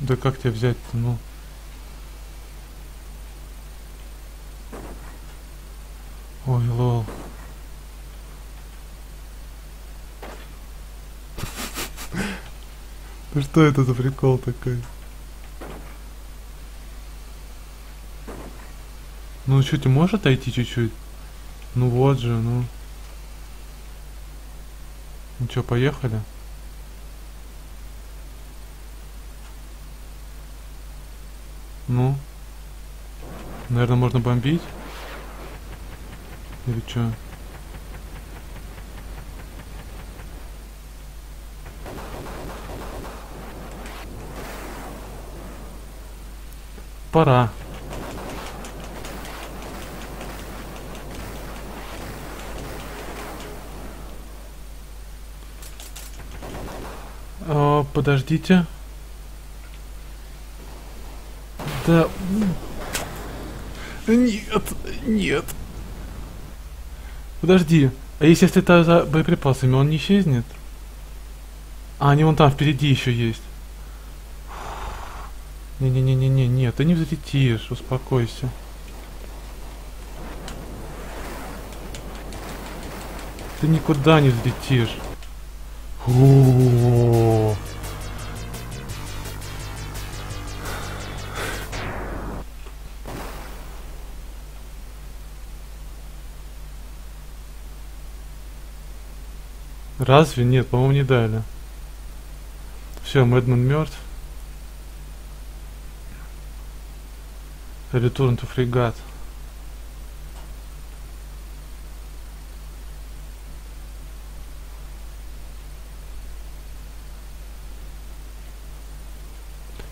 Да как тебя взять-то, ну? Ой, лол. Ну что это за прикол такой? Ну что, ты можешь отойти чуть-чуть? Ну вот же, ну. Ну что, поехали? Ну? Наверное, можно бомбить? Или что? Пора. О, подождите. Да. Нет, нет. Подожди. А если я слетаю за боеприпасами, он не исчезнет? А, они вон там впереди еще есть. Нет, ты не взлетишь, успокойся. Ты никуда не взлетишь. О-о-о. Разве? Нет, по-моему, не дали. Все, Мэдман мертв. Return to фрегат.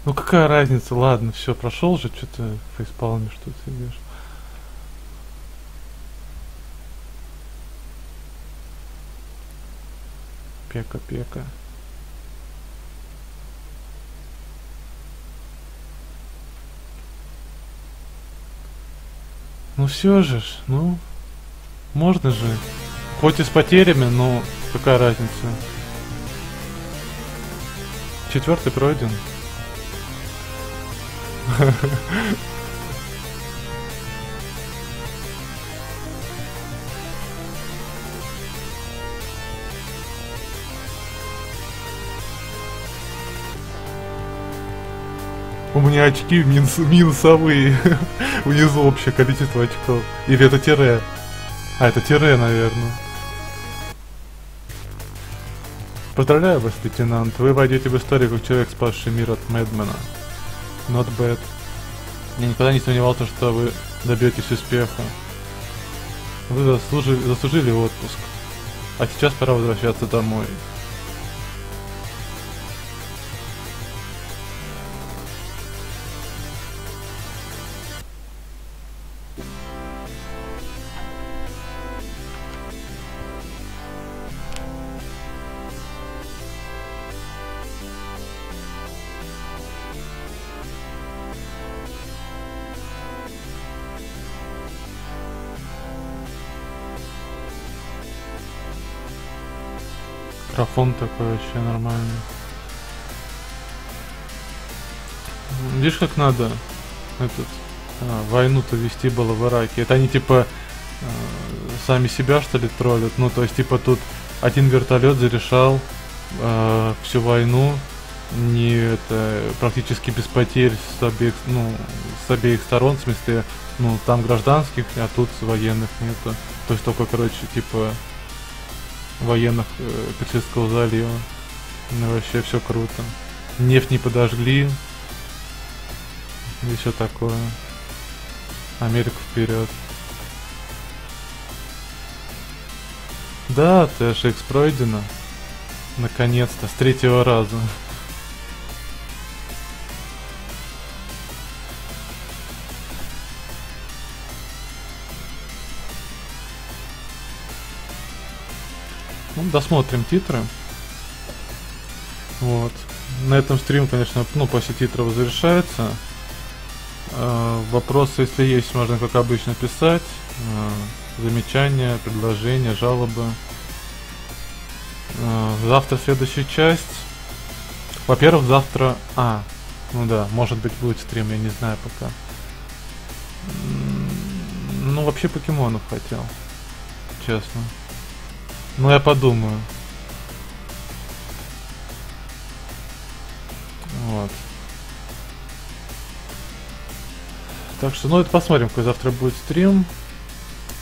Ну какая разница, ладно, все, прошел же, что ты фейспалмишь что ты идешь. Пека, Ну все же, ну, можно же. Хоть и с потерями, но какая разница. Четвертый пройден. Меня очки минус, минусовые. Внизу общее количество очков. Или это тире? А, это тире, наверное. Поздравляю вас, лейтенант. Вы войдете в историю как человек, спасший мир от Мэдмена. Not bad. Я никогда не сомневался, что вы добьетесь успеха. Вы заслужили, заслужили отпуск. А сейчас пора возвращаться домой. Микрофон такой вообще нормальный. Видишь, как надо этот а, войну-то вести было в Ираке. Это они типа э, сами себя что ли троллят. Ну, то есть, типа, тут один вертолет зарешал э, всю войну не это практически без потерь с обеих, ну, с обеих сторон, в смысле, ну, там гражданских, а тут военных нету. То есть только, короче, типа, военных э, Персидского залива. Ну, вообще все круто. Нефть не подожгли. И все такое. Америка вперед. Да, THX пройдено. Наконец-то, с третьего раза. Ну, досмотрим титры. Вот. На этом стрим, конечно, ну, после титров завершается. Э, вопросы, если есть, можно, как обычно, писать. Э, замечания, предложения, жалобы. Э, завтра следующая часть. Во-первых, завтра... А, ну да, может быть будет стрим, я не знаю пока. Ну, вообще покемонов хотел. Честно. Ну, я подумаю. Вот. Так что, ну, это посмотрим, какой завтра будет стрим.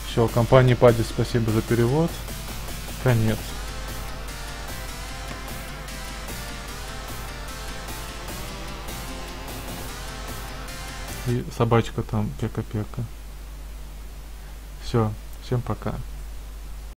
Все, компании Пади спасибо за перевод. Конец. И собачка там пека-пека. Все, всем пока.